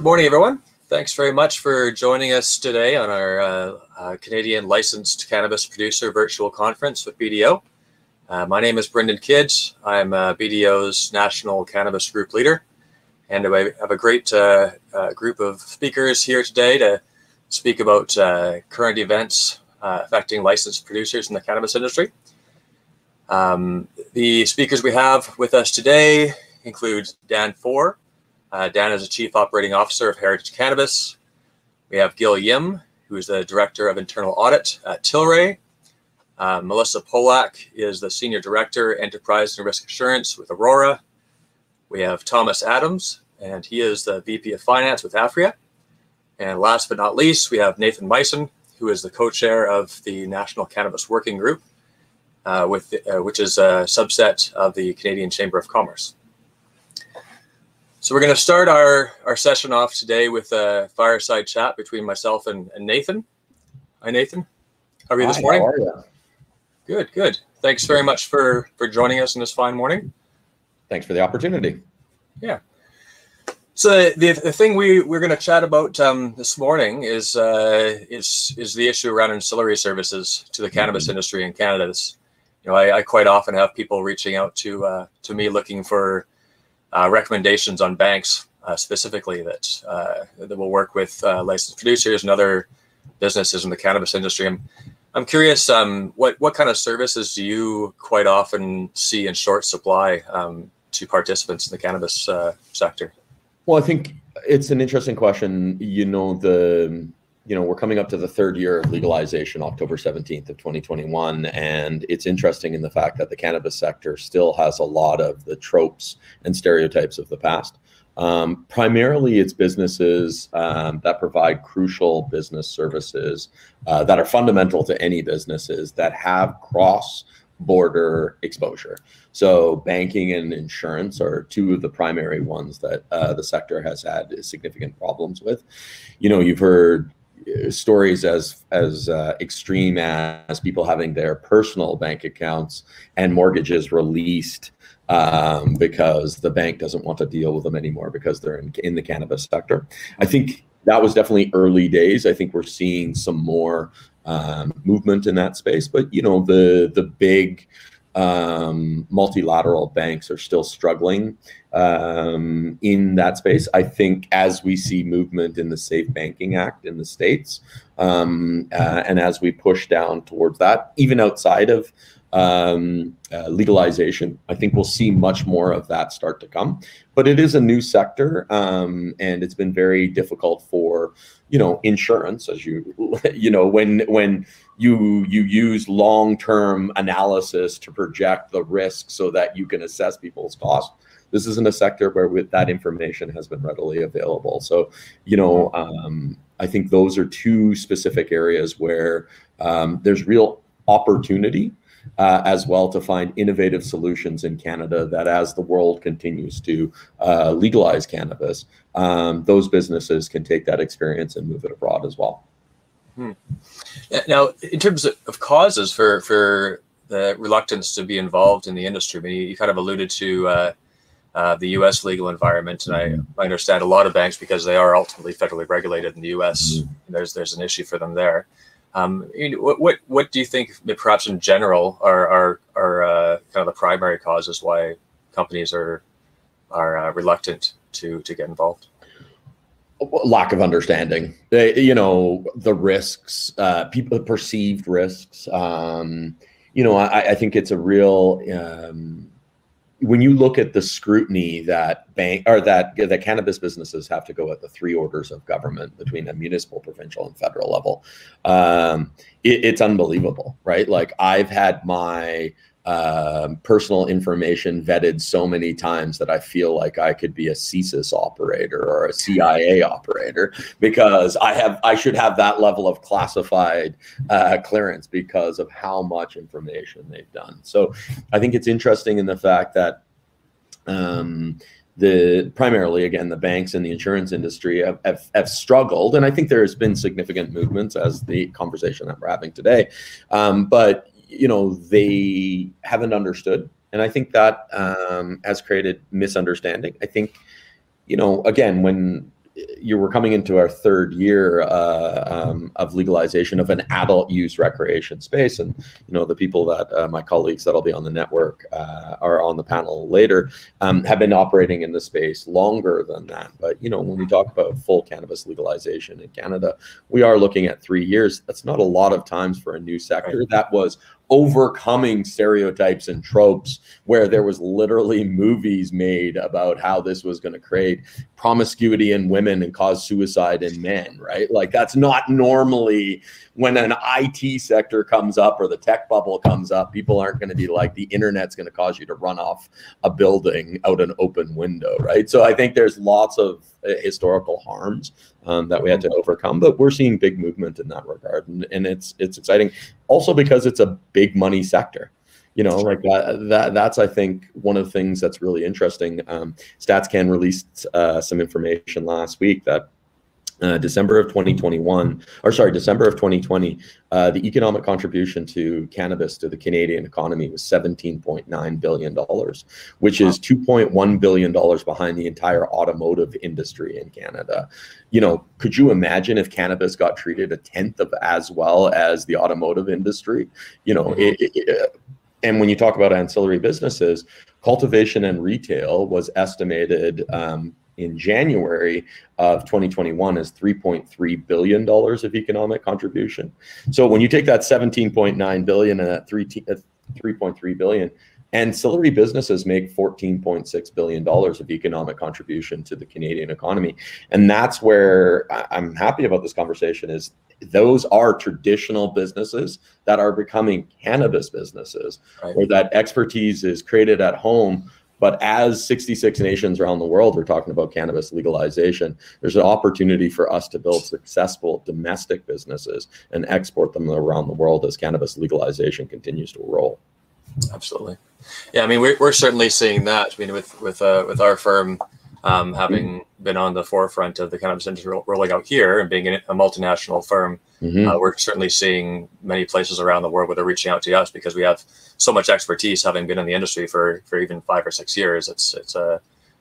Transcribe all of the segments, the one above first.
Good morning, everyone. Thanks very much for joining us today on our uh, uh, Canadian Licensed Cannabis Producer Virtual Conference with BDO. Uh, my name is Brendan Kidd. I'm uh, BDO's National Cannabis Group Leader, and I have a great uh, uh, group of speakers here today to speak about current events affecting licensed producers in the cannabis industry. Um, the speakers we have with us today include Dan Fohr, uh, Dan is the Chief Operating Officer of Heritage Cannabis. We have Gil Yim, who is the Director of Internal Audit at Tilray. Uh, Melissa Polak is the Senior Director, Enterprise and Risk Assurance with Aurora. We have Thomas Adams, and he is the VP of Finance with Aphria. And last but not least, we have Nathan Mison, who is the co-chair of the National Cannabis Working Group, uh, with, uh, which is a subset of the Canadian Chamber of Commerce. So we're going to start our, our session off today with a fireside chat between myself and, and Nathan. Hi, Nathan. How are you Hi, this morning? How are you? Good, good. Thanks very much for for joining us in this fine morning. Thanks for the opportunity. Yeah. So the, the thing we we're going to chat about um, this morning is uh, is is the issue around ancillary services to the cannabis mm-hmm. industry in Canada. This, you know, I, I, quite often have people reaching out to uh, to me looking for recommendations on banks uh, specifically that uh, that will work with licensed producers and other businesses in the cannabis industry. I'm, I'm curious, um, what what kind of services do you quite often see in short supply um, to participants in the cannabis uh, sector? Well, I think it's an interesting question. You know, the you know, we're coming up to the third year of legalization, October 17th of 2021. And it's interesting in the fact that the cannabis sector still has a lot of the tropes and stereotypes of the past. Um, primarily, it's businesses um, that provide crucial business services uh, that are fundamental to any businesses that have cross border exposure. So, banking and insurance are two of the primary ones that uh, the sector has had significant problems with. You know, you've heard stories as as uh, extreme as people having their personal bank accounts and mortgages released um, because the bank doesn't want to deal with them anymore because they're in, in the cannabis sector. I think that was definitely early days. I think we're seeing some more um, movement in that space, but you know the the big um, multilateral banks are still struggling um, in that space. I think as we see movement in the Safe Banking Act in the states, um, uh, and as we push down towards that, even outside of um, uh, legalization, I think we'll see much more of that start to come. But it is a new sector, um, and it's been very difficult for you know insurance as you you know when when you you use long-term analysis to project the risk so that you can assess people's costs. This isn't a sector where with that information has been readily available. So you know um, i think those are two specific areas where um, there's real opportunity uh, as well to find innovative solutions in Canada that as the world continues to uh, legalize cannabis, um, those businesses can take that experience and move it abroad as well. Hmm. Now, in terms of causes for, for the reluctance to be involved in the industry, I mean, you kind of alluded to uh, uh, the U.S. legal environment, and I, I, understand a lot of banks because they are ultimately federally regulated in the U.S. Mm-hmm. There's there's an issue for them there. Um, what, what, what do you think, perhaps in general, are are, are uh, kind of the primary causes why companies are are uh, reluctant to to get involved? Lack of understanding, you know, the risks, uh, people perceived risks. Um, you know, I, I think it's a real um, when you look at the scrutiny that bank or that the cannabis businesses have to go at the three orders of government between a municipal, provincial, and federal level, um, it, it's unbelievable, right? Like I've had my um, personal information vetted so many times that I feel like I could be a CSIS operator or a CIA operator because I have I should have that level of classified uh, clearance because of how much information they've done. So I think it's interesting in the fact that. Um, the primarily again the banks and the insurance industry have, have, have, struggled and i think there's been significant movements as the conversation that we're having today um, but you know they haven't understood and i think that um, has created misunderstanding i think you know again when you were coming into our third year uh, um, of legalization of an adult use recreation space, and you know the people that uh, my colleagues that'll be on the network uh, are on the panel later um, have been operating in the space longer than that. But you know when we talk about full cannabis legalization in Canada, we are looking at three years. That's not a lot of times for a new sector. That was overcoming stereotypes and tropes where there was literally movies made about how this was going to create promiscuity in women and cause suicide in men right? Like that's not normally when an IT sector comes up or the tech bubble comes up people aren't going to be like the internet's going to cause you to run off a building out an open window right? So i think there's lots of uh, historical harms um, that we had to overcome. But we're seeing big movement in that regard, and, and it's it's exciting. Also because it's a big money sector. You know, like that, that. That's I think one of the things that's really interesting. Um, StatsCan released uh, some information last week that uh, December of 2021, or sorry, December of 2020, uh, the economic contribution to cannabis to the Canadian economy was 17.9 billion dollars, which is 2.1 billion dollars behind the entire automotive industry in Canada. You know, could you imagine if cannabis got treated a tenth of as well as the automotive industry? You know, mm-hmm. it, it, and when you talk about ancillary businesses, cultivation and retail was estimated um, in January of 2021 is 3.3 billion dollars of economic contribution. So when you take that 17.9 billion and that 3 3.3 uh, billion ancillary businesses make 14.6 billion dollars of economic contribution to the Canadian economy. And that's where I'm happy about this conversation is those are traditional businesses that are becoming cannabis businesses right. where that expertise is created at home but as 66 nations around the world are talking about cannabis legalization, there's an opportunity for us to build successful domestic businesses and export them around the world as cannabis legalization continues to roll. Absolutely. Yeah, I mean, we're, we're certainly seeing that. I mean, with with uh, with our firm um, having been on the forefront of the cannabis industry rolling out here and being a multinational firm, mm-hmm. uh, we're certainly seeing many places around the world where they're reaching out to us because we have so much expertise, having been in the industry for for even five or six years. It's it's uh,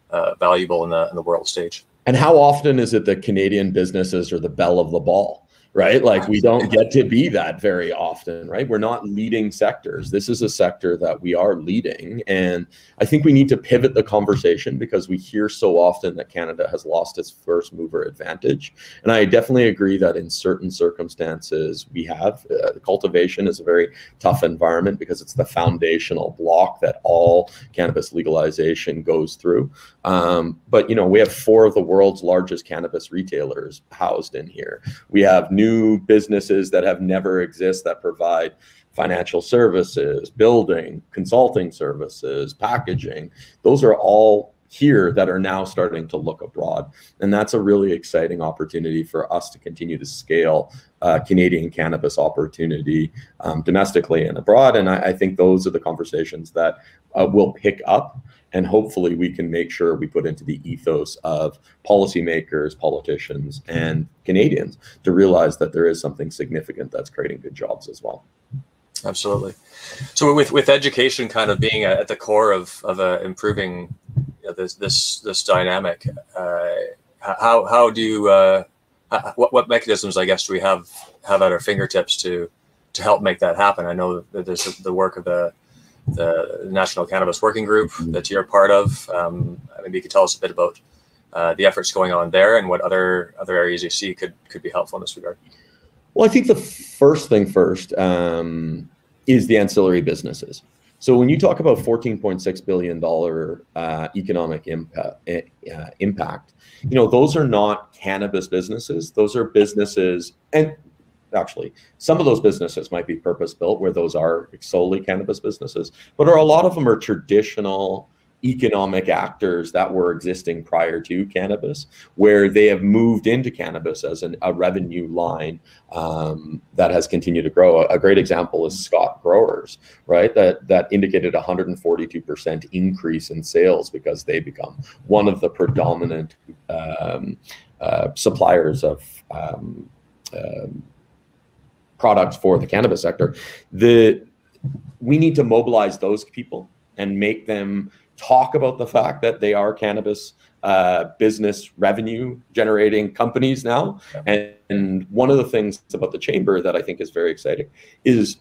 uh, valuable in the in the world stage. And how often is it that Canadian businesses are the belle of the ball? Right? Like we don't get to be that very often, right? We're not leading sectors. This is a sector that we are leading. And I think we need to pivot the conversation because we hear so often that Canada has lost its first mover advantage. And I definitely agree that in certain circumstances we have. Uh, cultivation is a very tough environment because it's the foundational block that all cannabis legalization goes through. Um, but, you know, we have four of the world's largest cannabis retailers housed in here. We have new businesses that have never exist that provide financial services, building, consulting services, packaging. Those are all here that are now starting to look abroad. And that's a really exciting opportunity for us to continue to scale uh, Canadian cannabis opportunity um, domestically and abroad. And I, I, think those are the conversations that uh, will pick up and hopefully we can make sure we put into the ethos of policymakers, politicians, and Canadians to realize that there is something significant that's creating good jobs as well. Absolutely. So with with education kind of being at the core of of uh, improving you know, this this this dynamic, uh, how how do you uh, what what mechanisms I guess do we have have at our fingertips to to help make that happen? I know that there's the work of the the National Cannabis Working Group mm-hmm. that you're part of. Um, maybe you could tell us a bit about uh, the efforts going on there and what other other areas you see could could be helpful in this regard. Well, I think the first thing first um, is the ancillary businesses. So when you talk about 14.6 billion dollar uh, economic impact, uh, impact, you know those are not cannabis businesses. Those are businesses, and actually some of those businesses might be purpose built where those are solely cannabis businesses but are a lot of them are traditional economic actors that were existing prior to cannabis where they have moved into cannabis as an, a revenue line um, that has continued to grow. A, great example is scott growers right? That that indicated 142% increase in sales because they become one of the predominant um, uh, suppliers of um, um products for the cannabis sector. The we need to mobilize those people and make them talk about the fact that they are cannabis uh, business revenue generating companies now. And, and one of the things about the chamber that I think is very exciting is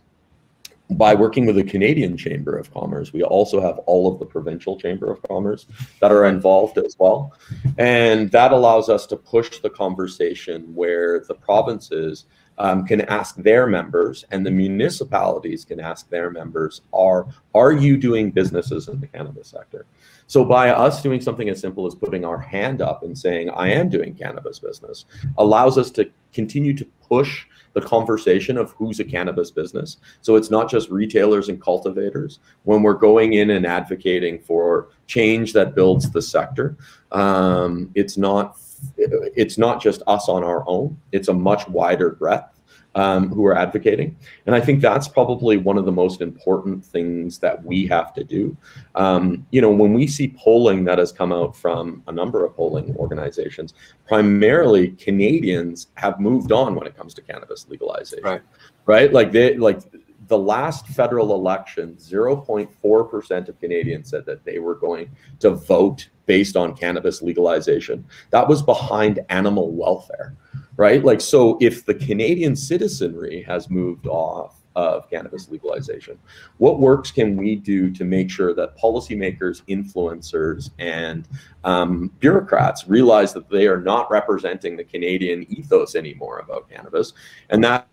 by working with the Canadian Chamber of Commerce, we also have all of the provincial Chamber of Commerce that are involved as well. And that allows us to push the conversation where the provinces um, can ask their members and the municipalities can ask their members are are you doing businesses in the cannabis sector so by us doing something as simple as putting our hand up and saying i am doing cannabis business allows us to continue to push the conversation of who's a cannabis business. So it's not just retailers and cultivators. When we're going in and advocating for change that builds the sector, um, it's not it's not just us on our own. It's a much wider breadth um, who are advocating. And I think that's probably one of the most important things that we have to do. Um, you know, when we see polling that has come out from a number of polling organizations, primarily Canadians have moved on when it comes to cannabis legalization. Right. Right. Like they like the last federal election, 0.4% of Canadians said that they were going to vote based on cannabis legalization. That was behind animal welfare right? Like, so if the Canadian citizenry has moved off of cannabis legalization, what works can we do to make sure that policymakers, influencers, and um, bureaucrats realize that they are not representing the Canadian ethos anymore about cannabis, and that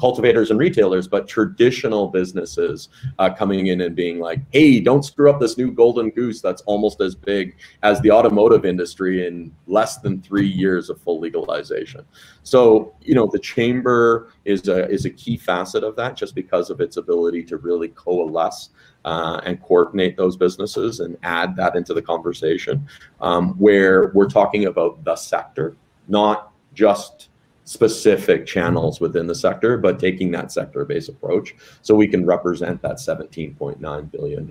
cultivators and retailers, but traditional businesses uh, coming in and being like, hey, don't screw up this new golden goose that's almost as big as the automotive industry in less than three years of full legalization. So, you know, the chamber is a, is a key facet of that just because of its ability to really coalesce uh, and coordinate those businesses and add that into the conversation um, where we're talking about the sector, not just specific channels within the sector, but taking that sector-based approach so we can represent that $17.9 billion.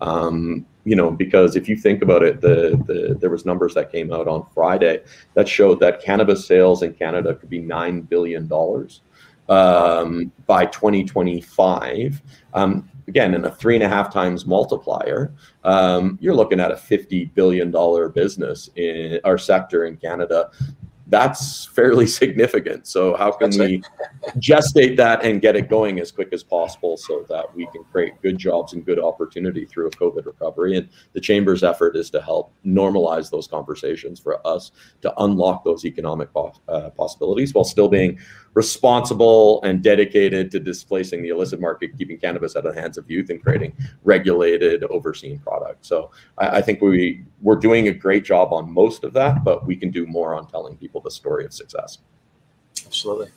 Um, you know, because if you think about it, the, the there was numbers that came out on Friday that showed that cannabis sales in Canada could be $9 billion um, by 2025. Um, again, in a three and a half times multiplier, um, you're looking at a $50 billion business in our sector in Canada that's fairly significant. So how can that's we gestate that and get it going as quick as possible so that we can create good jobs and good opportunity through a COVID recovery? And the chamber's effort is to help normalize those conversations for us to unlock those economic uh, possibilities while still being responsible and dedicated to displacing the illicit market, keeping cannabis out of the hands of youth and creating regulated, overseen products. So I, I, think we we're doing a great job on most of that, but we can do more on telling people the story of success. Absolutely.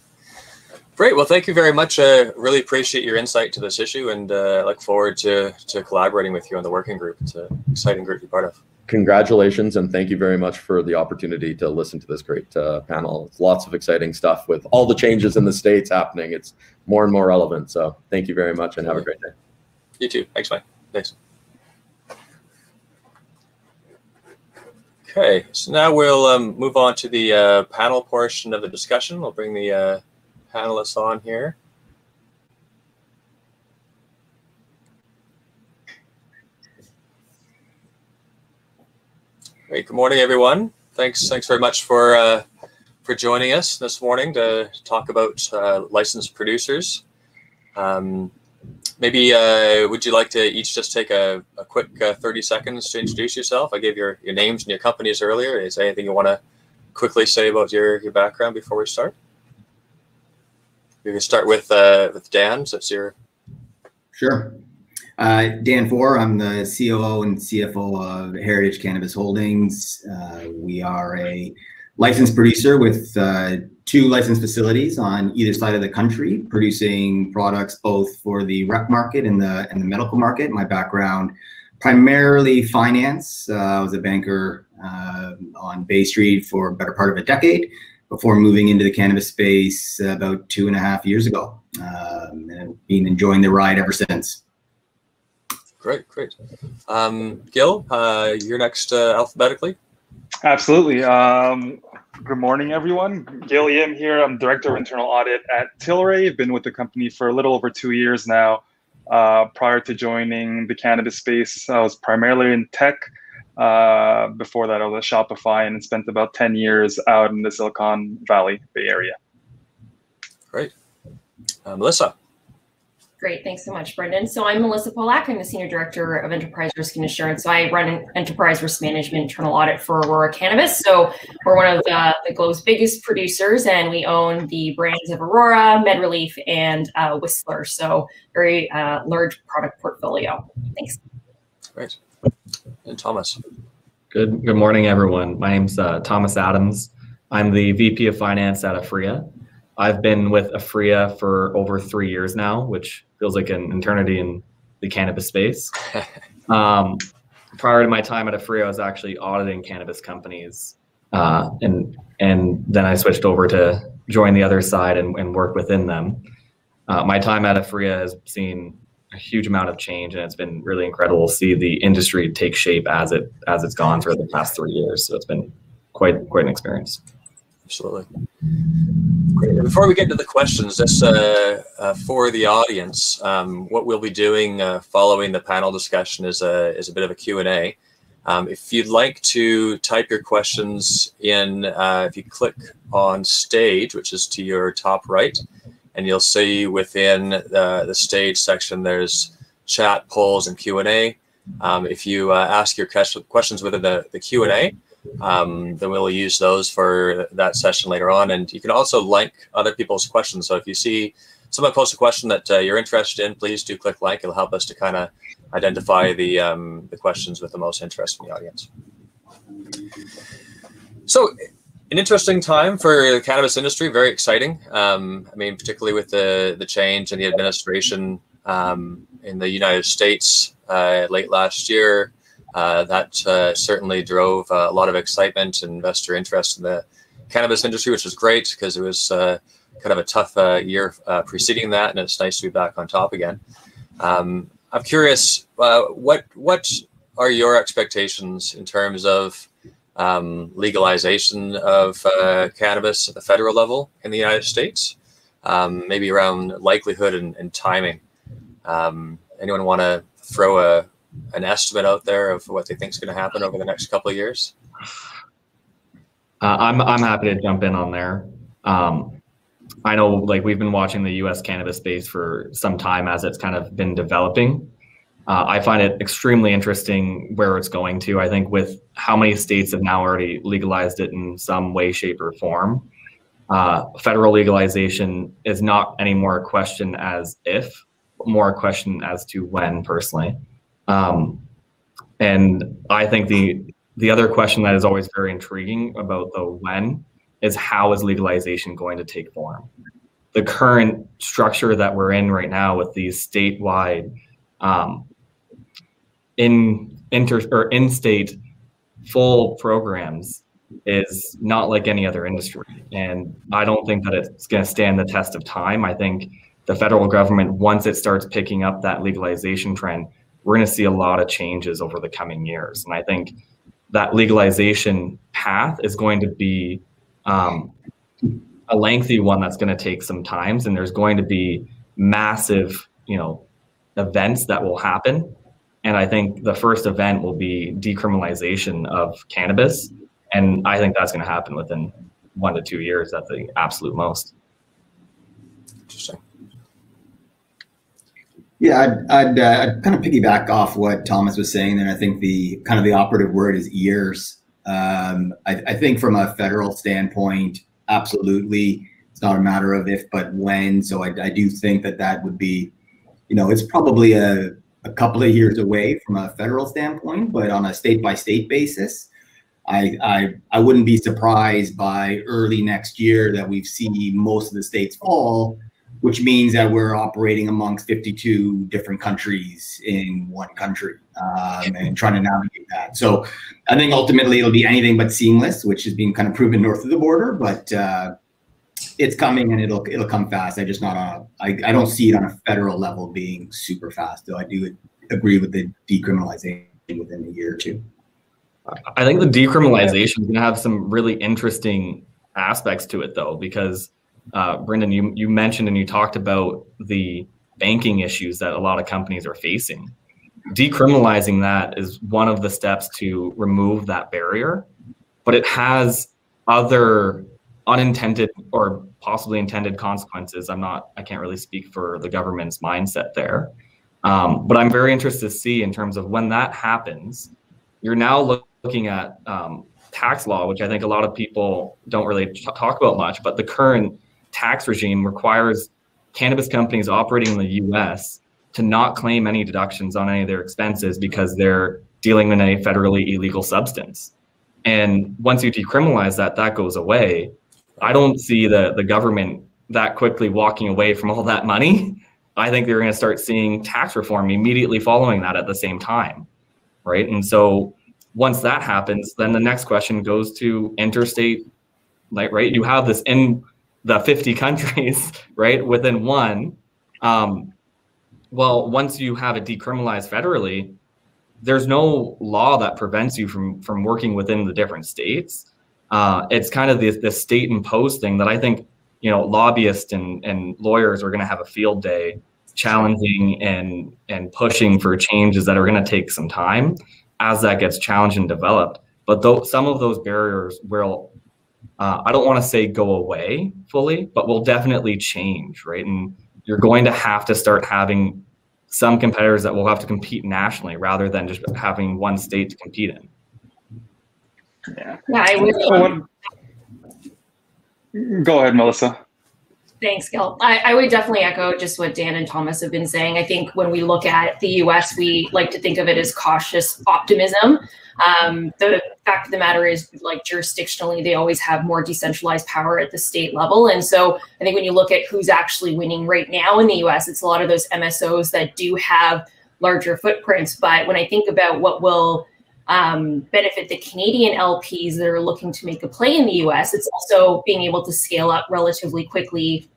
Great. Well, thank you very much. Uh, really appreciate your insight to this issue, and uh, look forward to to collaborating with you on the working group. It's an exciting group to be part of congratulations and thank you very much for the opportunity to listen to this great uh, panel. It's lots of exciting stuff with all the changes in the states happening. It's more and more relevant. So thank you very much and have a great day. You too. Thanks, Mike. Thanks. Okay, so now we'll um, move on to the uh, panel portion of the discussion. We'll bring the uh, panelists on here. Great. Good morning, everyone. Thanks. Thanks very much for uh, for joining us this morning to talk about uh, licensed producers. Um, maybe uh, would you like to each just take a, a quick uh, 30 seconds to introduce yourself? I gave your, your names and your companies earlier. Is there anything you want to quickly say about your, your background before we start? We can start with uh, with Dan. So that's your. Sure. Uh, Dan Foor, I'm the COO and CFO of Heritage Cannabis Holdings. Uh, we are a licensed producer with uh, two licensed facilities on either side of the country, producing products both for the rec market and the and the medical market. My background, primarily finance. Uh, I was a banker uh, on Bay Street for a better part of a decade before moving into the cannabis space about two and a half years ago, um, and been enjoying the ride ever since. Great, great. Um, Gil, uh, you're next uh, alphabetically. Absolutely. Um, good morning, everyone. Gil Yim here. I'm Director of Internal Audit at Tilray. I've been with the company for a little over two years now. Uh, prior to joining the cannabis space, I was primarily in tech. Uh, before that, I was at Shopify and spent about 10 years out in the Silicon Valley Bay Area. Great. Uh, Melissa. Great, thanks so much, Brendan. So I'm Melissa Polak. I'm the Senior Director of Enterprise Risk and Assurance. So I run Enterprise Risk Management internal audit for Aurora Cannabis. So we're one of the, the globe's biggest producers, and we own the brands of Aurora, MedReleaf, and uh, Whistler. So very uh, large product portfolio. Thanks. Great. And Thomas. Good, good morning, everyone. My name's uh, Thomas Adams. I'm the VP of Finance at Aphria. I've been with Aphria for over three years now, which feels like an eternity in the cannabis space. Um, prior to my time at Aphria, I was actually auditing cannabis companies, uh, and and then I switched over to join the other side and, and work within them. Uh, my time at Aphria has seen a huge amount of change, and it's been really incredible to see the industry take shape as it as it's gone for the past three years. So it's been quite quite an experience. Absolutely. Great. Before we get to the questions, just uh, uh, for the audience, um, what we'll be doing uh, following the panel discussion is a is a bit of a Q and A. Um, if you'd like to type your questions in, uh, if you click on stage, which is to your top right, and you'll see within the, the stage section there's chat, polls, and Q and A. Um, if you uh, ask your questions within the, the Q and A, um, then we'll use those for that session later on. And you can also like other people's questions. So if you see someone post a question that uh, you're interested in, please do click like. It'll help us to kind of identify the um, the questions with the most interest in the audience. So an interesting time for the cannabis industry, very exciting. Um, I mean, particularly with the, the change in the administration um, in the United States uh, late last year. Uh, that uh, certainly drove uh, a lot of excitement and investor interest in the cannabis industry, which was great because it was uh, kind of a tough uh, year preceding that, and it's nice to be back on top again. Um, I'm curious, what what are your expectations in terms of um, legalization of cannabis at the federal level in the United States? Um, maybe around likelihood and, and timing. Um, anyone want to throw a an estimate out there of what they think is going to happen over the next couple of years? Uh, I'm I'm happy to jump in on there. Um, I know, like we've been watching the U.S. cannabis space for some time as it's kind of been developing. Uh, I find it extremely interesting where it's going to. I think with how many states have now already legalized it in some way, shape, or form, uh, federal legalization is not anymore a question as if, more a question as to when. Personally, um, and I think the the other question that is always very intriguing about the when is how is legalization going to take form? The current structure that we're in right now with these statewide um, in inter or in-state full programs is not like any other industry. And I don't think that it's going to stand the test of time. I think the federal government, once it starts picking up that legalization trend, we're going to see a lot of changes over the coming years. And I think that legalization path is going to be um, a lengthy one that's going to take some times, and there's going to be massive, you know, events that will happen. And I think the first event will be decriminalization of cannabis, and I think that's going to happen within one to two years at the absolute most. Interesting. Yeah, I'd, I'd, uh, I'd, kind of piggyback off what Thomas was saying, and I think the kind of the operative word is years. Um, I, I, think from a federal standpoint, absolutely, it's not a matter of if but when. So I, I do think that that would be, you know, it's probably a, a couple of years away from a federal standpoint, but on a state by state basis, I, I I wouldn't be surprised by early next year that we've seen most of the states fall which means that we're operating amongst 52 different countries in one country um, and trying to navigate that. So I think ultimately it'll be anything but seamless, which is being kind of proven north of the border, but uh, it's coming and it'll it'll come fast. I just not on a, I, I don't see it on a federal level being super fast, though I do agree with the decriminalization within a year or two. I think the decriminalization is going to have some really interesting aspects to it, though, because uh, Brendan, you, you mentioned and you talked about the banking issues that a lot of companies are facing. Decriminalizing that is one of the steps to remove that barrier, but it has other unintended or possibly intended consequences. I'm not, I can't really speak for the government's mindset there. Um, but I'm very interested to see in terms of when that happens, you're now look, looking at um, tax law, which I think a lot of people don't really talk about much, but the current tax regime requires cannabis companies operating in the US to not claim any deductions on any of their expenses because they're dealing in a federally illegal substance. And once you decriminalize that, that goes away. I don't see the, the government that quickly walking away from all that money. I think they're going to start seeing tax reform immediately following that at the same time. Right. And so once that happens, then the next question goes to interstate, like, right? You have this in the 50 countries, right, within one. Um, well, once you have it decriminalized federally, there's no law that prevents you from from working within the different states. Uh, it's kind of the, this state imposed thing that I think you know lobbyists and, and lawyers are going to have a field day challenging and and pushing for changes that are going to take some time as that gets challenged and developed. But though some of those barriers will, uh, I don't want to say go away fully, but will definitely change, right? And you're going to have to start having some competitors that will have to compete nationally rather than just having one state to compete in. Yeah. Yeah, I would. Go ahead, Melissa. Thanks, Gil. I, I, would definitely echo just what Dan and Thomas have been saying. I think when we look at the US, we like to think of it as cautious optimism. Um, the fact of the matter is, like jurisdictionally, they always have more decentralized power at the state level. And so I think when you look at who's actually winning right now in the US, it's a lot of those MSOs that do have larger footprints. But when I think about what will um, benefit the Canadian LPs that are looking to make a play in the US, it's also being able to scale up relatively quickly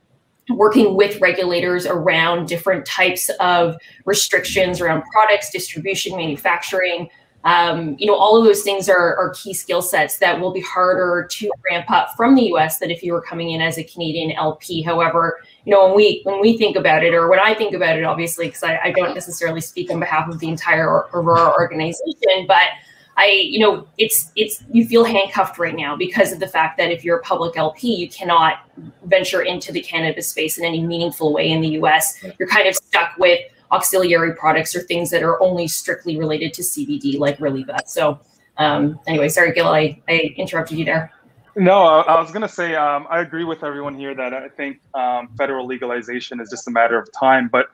working with regulators around different types of restrictions around products, distribution, manufacturing. Um, you know, all of those things are, are key skill sets that will be harder to ramp up from the US than if you were coming in as a Canadian LP. However, you know, when we when we think about it, or when I think about it, obviously, because I, I, don't necessarily speak on behalf of the entire Aurora organization, but I, you know, it's it's you feel handcuffed right now because of the fact that if you're a public LP, you cannot venture into the cannabis space in any meaningful way in the US. You're kind of stuck with auxiliary products or things that are only strictly related to CBD, like Reliva. So, um, anyway, sorry, Gil, I, I interrupted you there. No, I was going to say um, I agree with everyone here that I think um, federal legalization is just a matter of time. But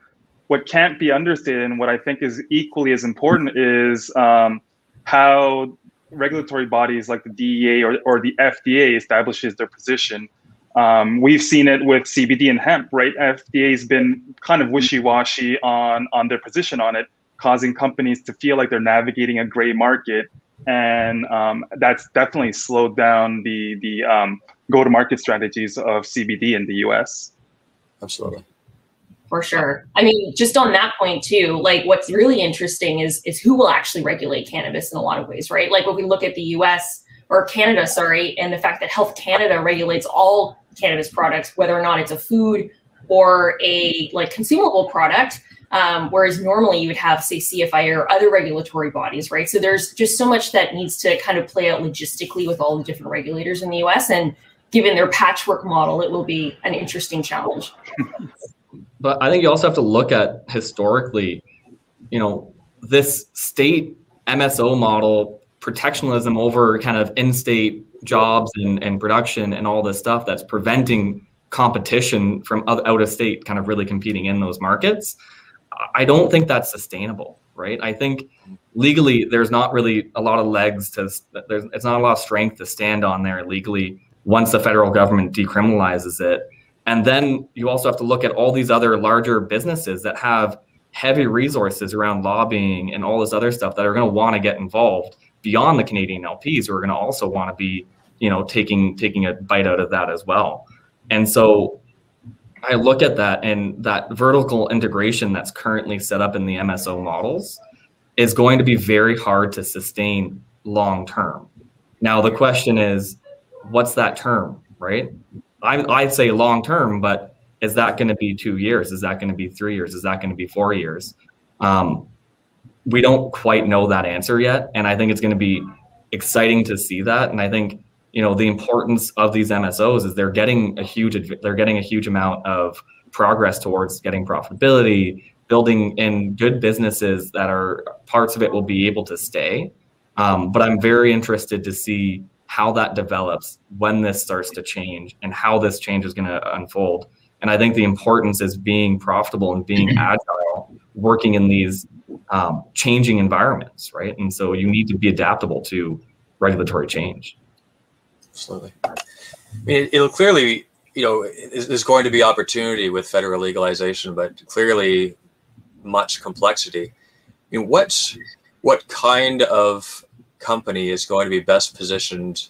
what can't be understated and what I think is equally as important is um, how regulatory bodies like the DEA or, or the FDA establishes their position. Um, we've seen it with CBD and hemp, right? FDA has been kind of wishy-washy on on their position on it, causing companies to feel like they're navigating a gray market, and um, that's definitely slowed down the the um, go-to-market strategies of CBD in the U.S. Absolutely for sure. I mean, just on that point too, like what's really interesting is is who will actually regulate cannabis in a lot of ways, right? Like when we look at the US or Canada, sorry, and the fact that Health Canada regulates all cannabis products, whether or not it's a food or a like consumable product. Um, whereas normally you would have, say, CFI or other regulatory bodies, right? So there's just so much that needs to kind of play out logistically with all the different regulators in the US. And given their patchwork model, it will be an interesting challenge. but I think you also have to look at historically, you know, this state MSO model, protectionism over kind of in-state jobs and, and production and all this stuff that's preventing competition from out of state kind of really competing in those markets. I don't think that's sustainable, right? I think legally there's not really a lot of legs to there's it's not a lot of strength to stand on there legally once the federal government decriminalizes it and then you also have to look at all these other larger businesses that have heavy resources around lobbying and all this other stuff that are going to want to get involved beyond the Canadian LPs who are going to also want to be, you know, taking taking a bite out of that as well. And so I look at that and that vertical integration that's currently set up in the MSO models is going to be very hard to sustain long term. Now the question is, what's that term, right? I, I'd say long term, but is that going to be two years? Is that going to be three years? Is that going to be four years? Um, we don't quite know that answer yet, and I think it's going to be exciting to see that. And I think you know the importance of these MSOs is they're getting a huge they're getting a huge amount of progress towards getting profitability, building in good businesses that are parts of it will be able to stay. Um, but I'm very interested to see how that develops when this starts to change and how this change is going to unfold. And I think the importance is being profitable and being agile, working in these um, changing environments, right? And so you need to be adaptable to regulatory change. Absolutely. I mean, it, will clearly, you know, there's going to be opportunity with federal legalization, but clearly much complexity. I mean, what what kind of company is going to be best positioned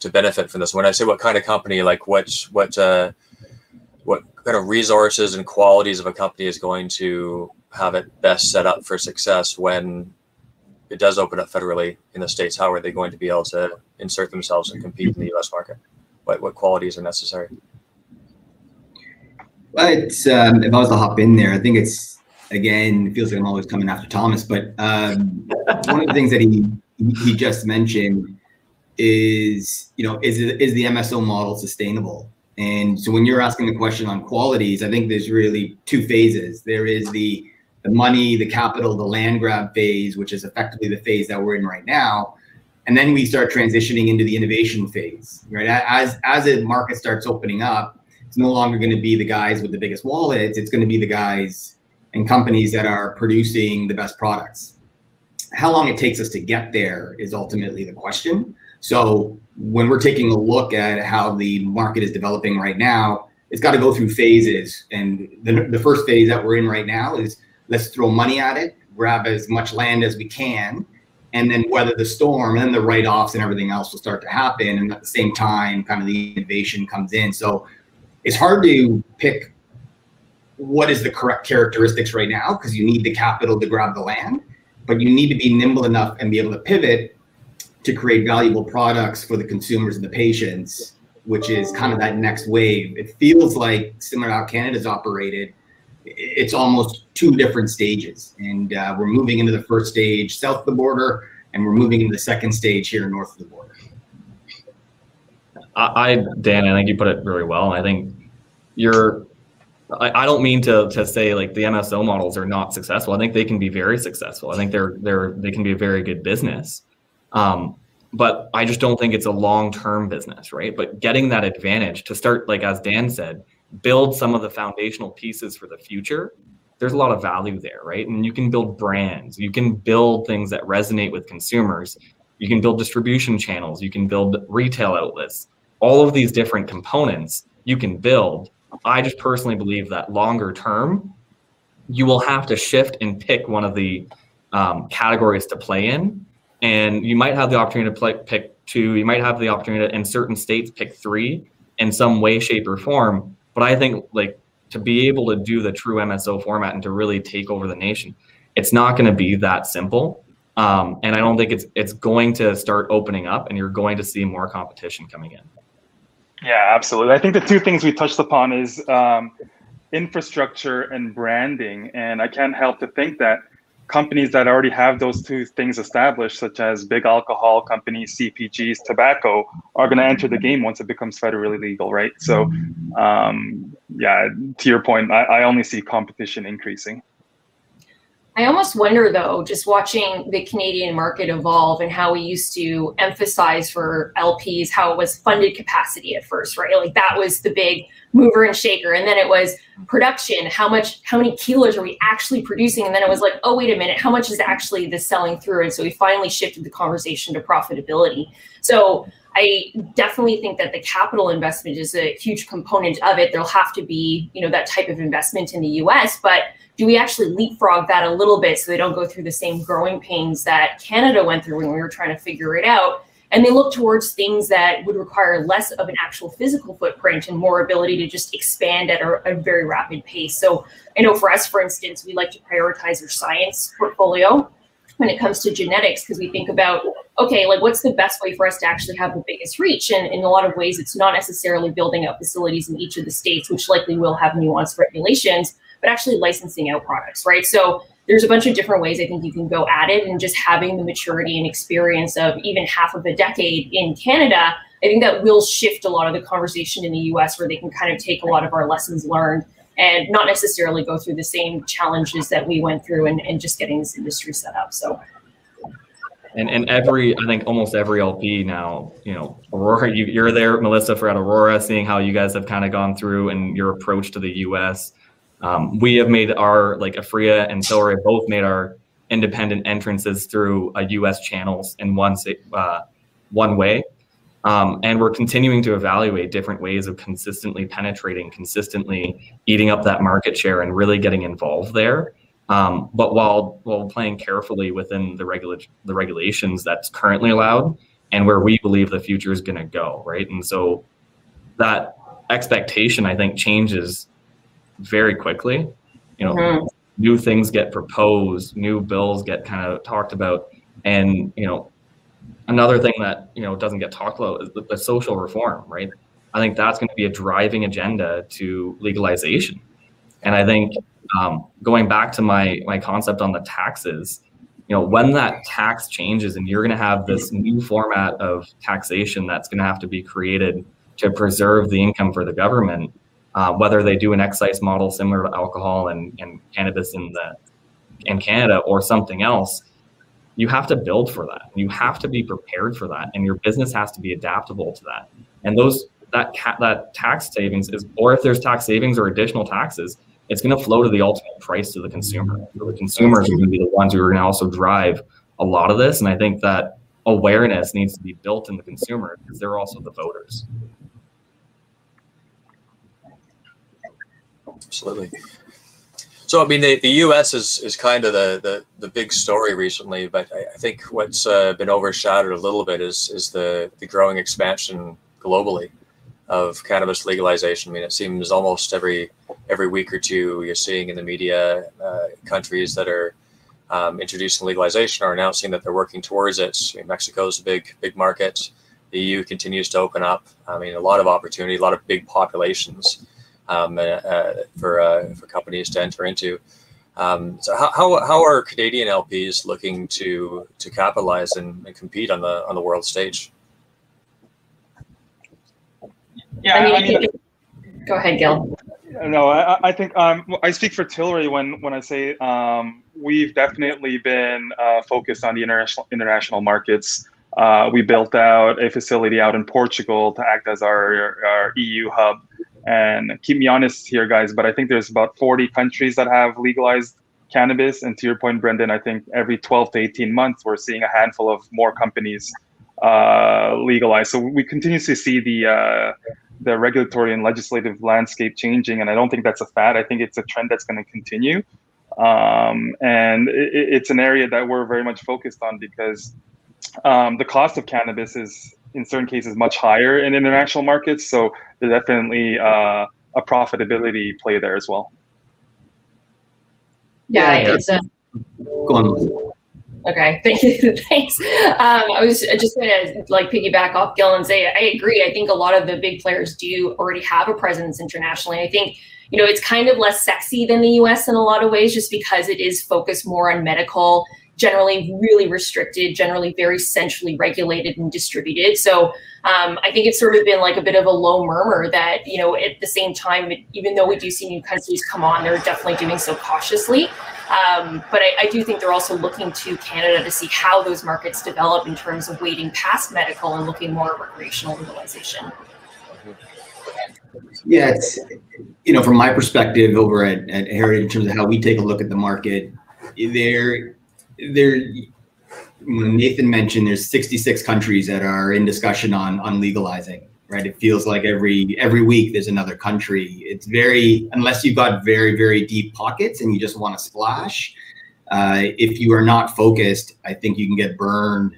to benefit from this? When I say what kind of company, like what what uh, what kind of resources and qualities of a company is going to have it best set up for success when it does open up federally in the states? How are they going to be able to insert themselves and compete in the U.S. market? What what qualities are necessary? Well, um, if I was to hop in there, I think it's again it feels like I'm always coming after Thomas, but um, one of the things that he he just mentioned is you know is is the MSO model sustainable? And so when you're asking the question on qualities, I think there's really two phases. There is the the money, the capital, the land grab phase, which is effectively the phase that we're in right now. And then we start transitioning into the innovation phase, right? As as a market starts opening up, it's no longer going to be the guys with the biggest wallets. It's going to be the guys and companies that are producing the best products. How long it takes us to get there is ultimately the question. So when we're taking a look at how the market is developing right now, it's got to go through phases. And the, the first phase that we're in right now is let's throw money at it, grab as much land as we can, and then weather the storm. And then the write-offs and everything else will start to happen. And at the same time, kind of the innovation comes in. So it's hard to pick what is the correct characteristics right now because you need the capital to grab the land, but you need to be nimble enough and be able to pivot to create valuable products for the consumers and the patients, which is kind of that next wave. It feels like similar to how Canada's operated, it's almost two different stages. And uh, we're moving into the first stage south of the border, and we're moving into the second stage here north of the border. I, Dan, I think you put it very well. I think you're I, I don't mean to to say like the MSO models are not successful. I think they can be very successful. I think they're they're they can be a very good business. Um, but I just don't think it's a long term business, right? But getting that advantage to start, like as Dan said, build some of the foundational pieces for the future. There's a lot of value there, right? And you can build brands, you can build things that resonate with consumers, you can build distribution channels, you can build retail outlets. All of these different components you can build I just personally believe that longer term, you will have to shift and pick one of the um, categories to play in. And you might have the opportunity to play, pick two. You might have the opportunity to, in certain states, pick three in some way, shape, or form. But I think like to be able to do the true MSO format and to really take over the nation, it's not going to be that simple. Um, and I don't think it's it's going to start opening up, and you're going to see more competition coming in. Yeah, absolutely. I think the two things we touched upon is um, infrastructure and branding, and I can't help to think that companies that already have those two things established, such as big alcohol companies, CPGs, tobacco, are going to enter the game once it becomes federally legal, right? So, um, yeah, to your point, I, I only see competition increasing. I almost wonder though, just watching the Canadian market evolve and how we used to emphasize for LPs how it was funded capacity at first, right? Like that was the big mover and shaker. And then it was production, how much, how many kilos are we actually producing? And then it was like, oh, wait a minute, how much is actually the selling through? And so we finally shifted the conversation to profitability. So I definitely think that the capital investment is a huge component of it. There'll have to be, you know, that type of investment in the US, but do we actually leapfrog that a little bit so they don't go through the same growing pains that Canada went through when we were trying to figure it out? And they look towards things that would require less of an actual physical footprint and more ability to just expand at a, a very rapid pace. So I know for us, for instance, we like to prioritize our science portfolio when it comes to genetics because we think about okay, like what's the best way for us to actually have the biggest reach? And in a lot of ways, it's not necessarily building out facilities in each of the states, which likely will have nuanced regulations, but actually licensing out products, right? So there's a bunch of different ways I think you can go at it, and just having the maturity and experience of even half of a decade in Canada, I think that will shift a lot of the conversation in the US where they can kind of take a lot of our lessons learned and not necessarily go through the same challenges that we went through and, and just getting this industry set up. So and and every I think almost every LP now, you know, Aurora, you, are there, Melissa, for at Aurora, seeing how you guys have kind of gone through and your approach to the U.S. Um, we have made our like Aphria and Tilray both made our independent entrances through a U.S. channels in one uh, one way, um, and we're continuing to evaluate different ways of consistently penetrating, consistently eating up that market share, and really getting involved there. Um, but while while playing carefully within the regula- the regulations that's currently allowed and where we believe the future is going to go, right? And so that expectation, I think, changes very quickly. You know, mm-hmm. new things get proposed, new bills get kind of talked about, and you know, another thing that you know doesn't get talked about is the, the social reform, right? I think that's going to be a driving agenda to legalization, and I think um, going back to my my concept on the taxes, you know, when that tax changes and you're going to have this new format of taxation that's going to have to be created to preserve the income for the government, uh, whether they do an excise model similar to alcohol and, and cannabis in the in Canada or something else, you have to build for that. You have to be prepared for that, and your business has to be adaptable to that. And those that ca- that tax savings is, or if there's tax savings or additional taxes, it's going to flow to the ultimate price to the consumer. So the consumers are going to be the ones who are going to also drive a lot of this. And I think that awareness needs to be built in the consumer because they're also the voters. Absolutely. So I mean, the, the U.S. is, is kind of the, the, the big story recently, but I, I think what's uh, been overshadowed a little bit is is the, the growing expansion globally of cannabis legalization. I mean, it seems almost every every week or two you're seeing in the media uh, countries that are um, introducing legalization or announcing that they're working towards it. I mean, Mexico is a big big market. The EU continues to open up. I mean, a lot of opportunity, a lot of big populations um, uh, uh for uh, for companies to enter into. Um, so how, how, how are Canadian LPs looking to to capitalize and, and compete on the on the world stage? Yeah, I mean, I mean go ahead, Gil. No, I, I think um, I speak for Tilray when when I say um, we've definitely been uh, focused on the international international markets. Uh, we built out a facility out in Portugal to act as our, our EU hub. And keep me honest here, guys, but I think there's about 40 countries that have legalized cannabis. And to your point, Brendan, I think every 12 to 18 months, we're seeing a handful of more companies uh, legalize. So we continue to see the uh, the regulatory and legislative landscape changing, and I don't think that's a fad. I think it's a trend that's going to continue, um, and it, it's an area that we're very much focused on because um, the cost of cannabis is in certain cases much higher in international markets. So there's definitely uh, a profitability play there as well. Yeah, it's a. Go on. Okay, thank you. Thanks. Um, I was just going to like piggyback off Gil and say I agree. I think a lot of the big players do already have a presence internationally. I think you know it's kind of less sexy than the U.S. in a lot of ways, just because it is focused more on medical, generally really restricted, generally very centrally regulated and distributed. So um, I think it's sort of been like a bit of a low murmur that you know at the same time, even though we do see new countries come on, they're definitely doing so cautiously. Um, but I, I, do think they're also looking to Canada to see how those markets develop in terms of waiting past medical and looking more at recreational legalization. Yeah, it's you know from my perspective over at, at Heritage in terms of how we take a look at the market, there there Nathan mentioned there's 66 countries that are in discussion on on legalizing right? It feels like every every week there's another country. It's very unless you've got very very deep pockets and you just want to splash. Uh, if you are not focused, I think you can get burned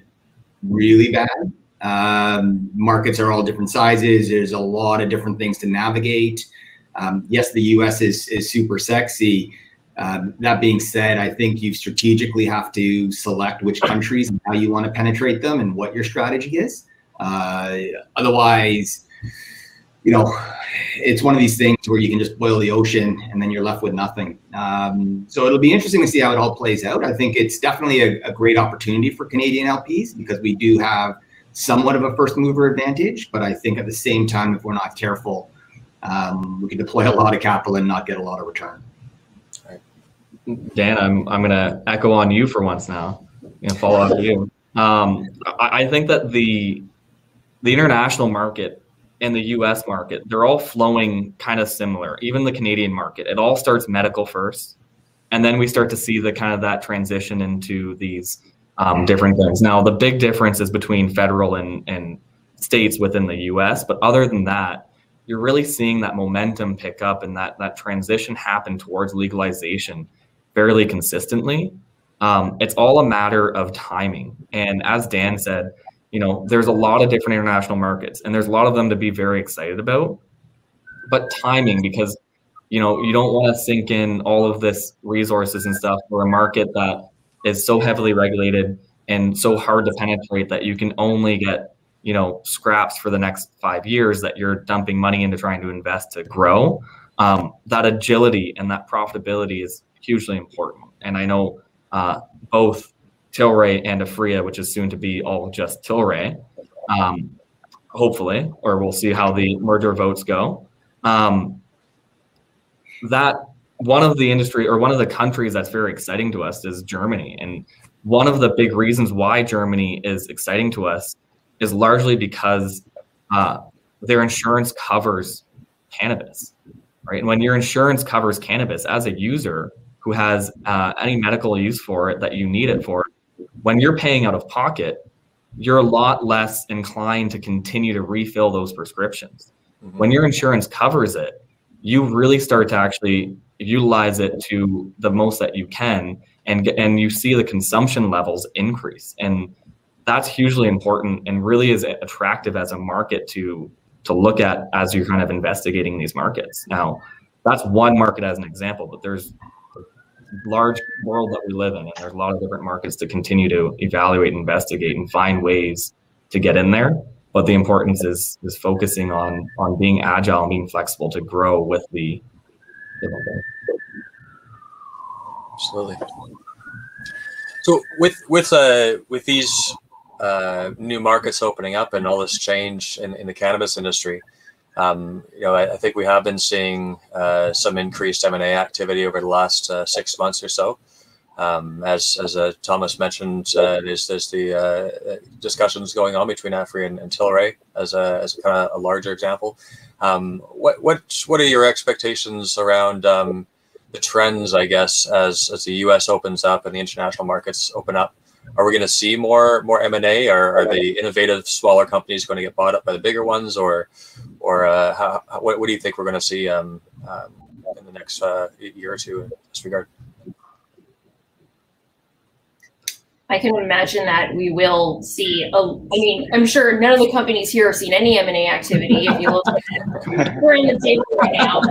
really bad. Um, markets are all different sizes. There's a lot of different things to navigate. Um, yes, the U.S. is is super sexy, Um, that being said, I think you strategically have to select which countries and how you want to penetrate them and what your strategy is. Uh, otherwise, you know, it's one of these things where you can just boil the ocean and then you're left with nothing. Um, so it'll be interesting to see how it all plays out. I think it's definitely a, a, great opportunity for Canadian LPs because we do have somewhat of a first mover advantage. But I think at the same time, if we're not careful, um, we can deploy a lot of capital and not get a lot of return. Dan, I'm I'm going to echo on you for once now. and follow up you. Um, I, I think that the the international market and the US market, they're all flowing kind of similar. Even the Canadian market, it all starts medical first. And then we start to see the kind of that transition into these um, different things. Now, the big difference is between federal and, and states within the US. But other than that, you're really seeing that momentum pick up and that, that transition happen towards legalization fairly consistently. Um, it's all a matter of timing. And as Dan said, you know, there's a lot of different international markets and there's a lot of them to be very excited about. But timing, because you know, you don't want to sink in all of this resources and stuff for a market that is so heavily regulated and so hard to penetrate that you can only get, you know, scraps for the next five years that you're dumping money into trying to invest to grow. Um, that agility and that profitability is hugely important. And I know uh, both Tilray and Aphria, which is soon to be all just Tilray, um, hopefully, or we'll see how the merger votes go. Um, that one of the industry or one of the countries that's very exciting to us is Germany. And one of the big reasons why Germany is exciting to us is largely because uh, their insurance covers cannabis, right? And when your insurance covers cannabis as a user who has uh, any medical use for it that you need it for, when you're paying out of pocket, you're a lot less inclined to continue to refill those prescriptions. Mm-hmm. When your insurance covers it, you really start to actually utilize it to the most that you can and and you see the consumption levels increase and that's hugely important and really is attractive as a market to to look at as you're kind of investigating these markets now that's one market as an example but there's large world that we live in, and there's a lot of different markets to continue to evaluate, investigate, and find ways to get in there. But the importance is is focusing on on being agile and being flexible to grow with the. Absolutely. So with with uh with these uh, new markets opening up and all this change in, in the cannabis industry, um, you know, I, I, think we have been seeing uh, some increased M&A activity over the last uh, six months or so. Um, as as uh, Thomas mentioned, uh, there's, there's the uh, discussions going on between Aphria and, and Tilray as a as kind of a larger example. Um, what what what are your expectations around um, the trends? I guess as as the U.S. opens up and the international markets open up, are we going to see more more M and A, or are the innovative smaller companies going to get bought up by the bigger ones, or or uh, how, what, what do you think we're going to see um, um, in the next uh, year or two in this regard? I can imagine that we will see. A, I mean, I'm sure none of the companies here have seen any M and A activity. If you look, we're in the table right now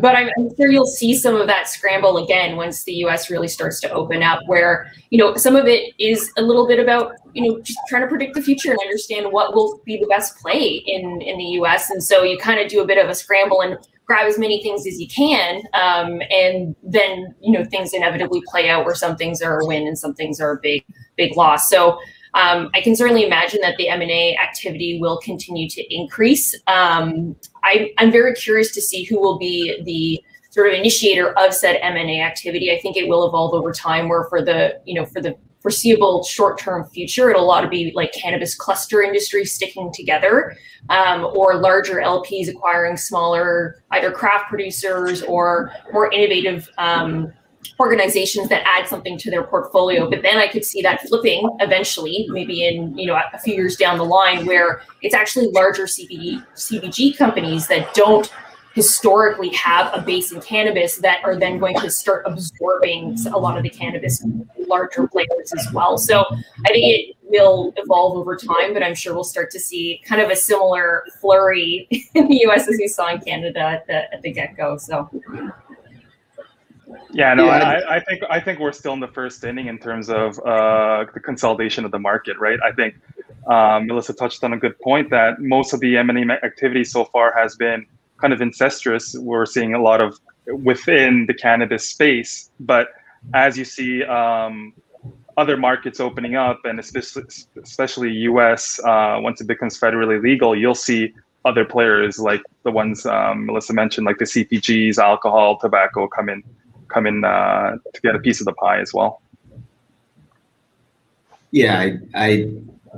but I'm, I'm, sure you'll see some of that scramble again once the U.S. really starts to open up. Where you know some of it is a little bit about you know just trying to predict the future and understand what will be the best play in in the U.S. And so you kind of do a bit of a scramble and grab as many things as you can, um, and then you know things inevitably play out where some things are a win and some things are a big big loss. So um, I can certainly imagine that the M&A activity will continue to increase. Um, I, I'm very curious to see who will be the sort of initiator of said M&A activity. I think it will evolve over time where for the, you know, for the foreseeable short-term future, it'll a lot of be like cannabis cluster industry sticking together um, or larger LPs acquiring smaller either craft producers or more innovative um, organizations that add something to their portfolio. But then I could see that flipping eventually, maybe in you know a few years down the line, where it's actually larger CBD CPG companies that don't historically have a base in cannabis that are then going to start absorbing a lot of the cannabis larger players as well. So I think it will evolve over time, but I'm sure we'll start to see kind of a similar flurry in the US as we saw in Canada at the, at the get go. So. Yeah, no, yeah. I, I, think I think we're still in the first inning in terms of uh, the consolidation of the market, right? I think um, Melissa touched on a good point that most of the M&A activity so far has been kind of incestuous. We're seeing a lot of within the cannabis space, but as you see um, other markets opening up, and especially especially U.S. Uh, once it becomes federally legal, you'll see other players like the ones um, Melissa mentioned, like the CPGs, alcohol, tobacco, come in come in uh, to get a piece of the pie as well. Yeah, I, I,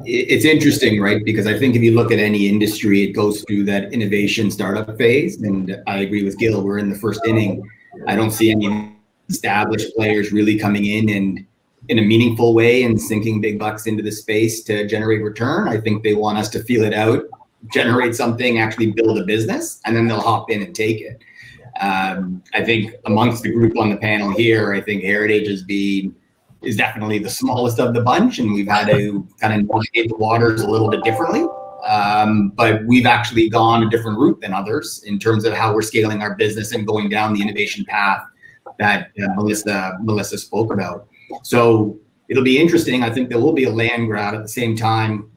it's interesting, right? Because I think if you look at any industry, it goes through that innovation startup phase, and I agree with Gil. We're in the first inning. I don't see any established players really coming in and in a meaningful way and sinking big bucks into the space to generate return. I think they want us to feel it out, generate something, actually build a business, and then they'll hop in and take it. Um, I think amongst the group on the panel here, I think Heritage has been is definitely the smallest of the bunch, and we've had to kind of navigate the waters a little bit differently. Um, but we've actually gone a different route than others in terms of how we're scaling our business and going down the innovation path that uh, Melissa Melissa spoke about. So it'll be interesting. I think there will be a land grab at the same time.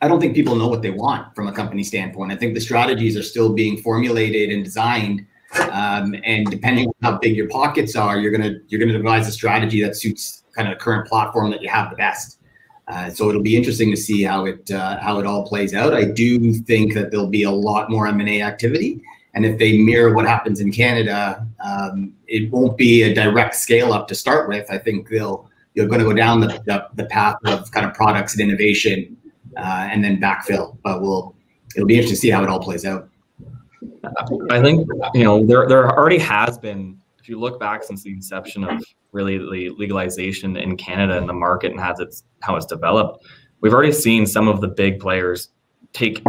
I don't think people know what they want from a company standpoint. I think the strategies are still being formulated and designed um, and depending on how big your pockets are, you're gonna you're gonna devise a strategy that suits kind of the current platform that you have the best. Uh, so it'll be interesting to see how it uh, how it all plays out. I do think that there'll be a lot more M and A activity, and if they mirror what happens in Canada, um, it won't be a direct scale up to start with. I think they'll you're going to go down the, the, the, path of kind of products and innovation, uh, and then backfill. But we'll it'll be interesting to see how it all plays out. I think you know there there already has been. If you look back since the inception of really the legalization in Canada and the market and has its how it's developed, we've already seen some of the big players take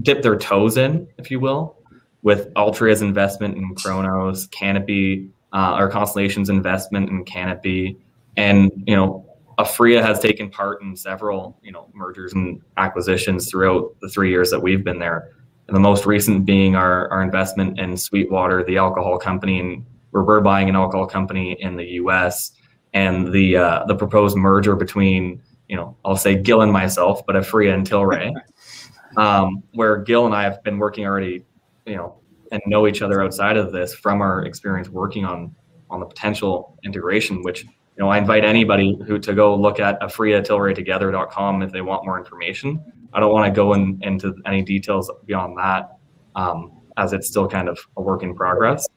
dip their toes in, if you will, with Altria's investment in Cronos, Canopy, uh, or Constellation's investment in Canopy, and you know Aphria has taken part in several you know mergers and acquisitions throughout the three years that we've been there and the most recent being our, our investment in Sweetwater, the alcohol company, and where we're buying an alcohol company in the U.S. and the uh, the proposed merger between you know I'll say Gil and myself, but Aphria and Tilray, um, where Gil and I have been working already, you know, and know each other outside of this from our experience working on on the potential integration, which you know I invite anybody who to go look at AphriaTilrayTogether.com if they want more information I don't want to go in, into any details beyond that, um, as it's still kind of a work in progress.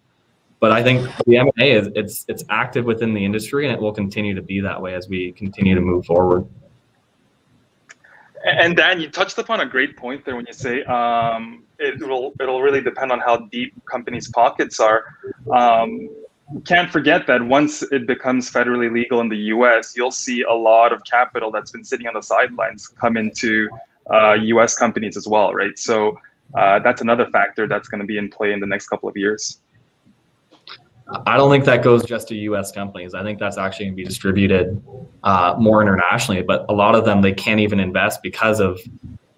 But I think the M and A is it's it's active within the industry, and it will continue to be that way as we continue to move forward. And Dan, you touched upon a great point there when you say um, it will it'll really depend on how deep companies' pockets are. Um, can't forget that once it becomes federally legal in the U.S., you'll see a lot of capital that's been sitting on the sidelines come into U.S. companies as well, right? So uh, that's another factor that's going to be in play in the next couple of years. I don't think that goes just to U.S. companies. I think that's actually going to be distributed uh, more internationally. But a lot of them they can't even invest because of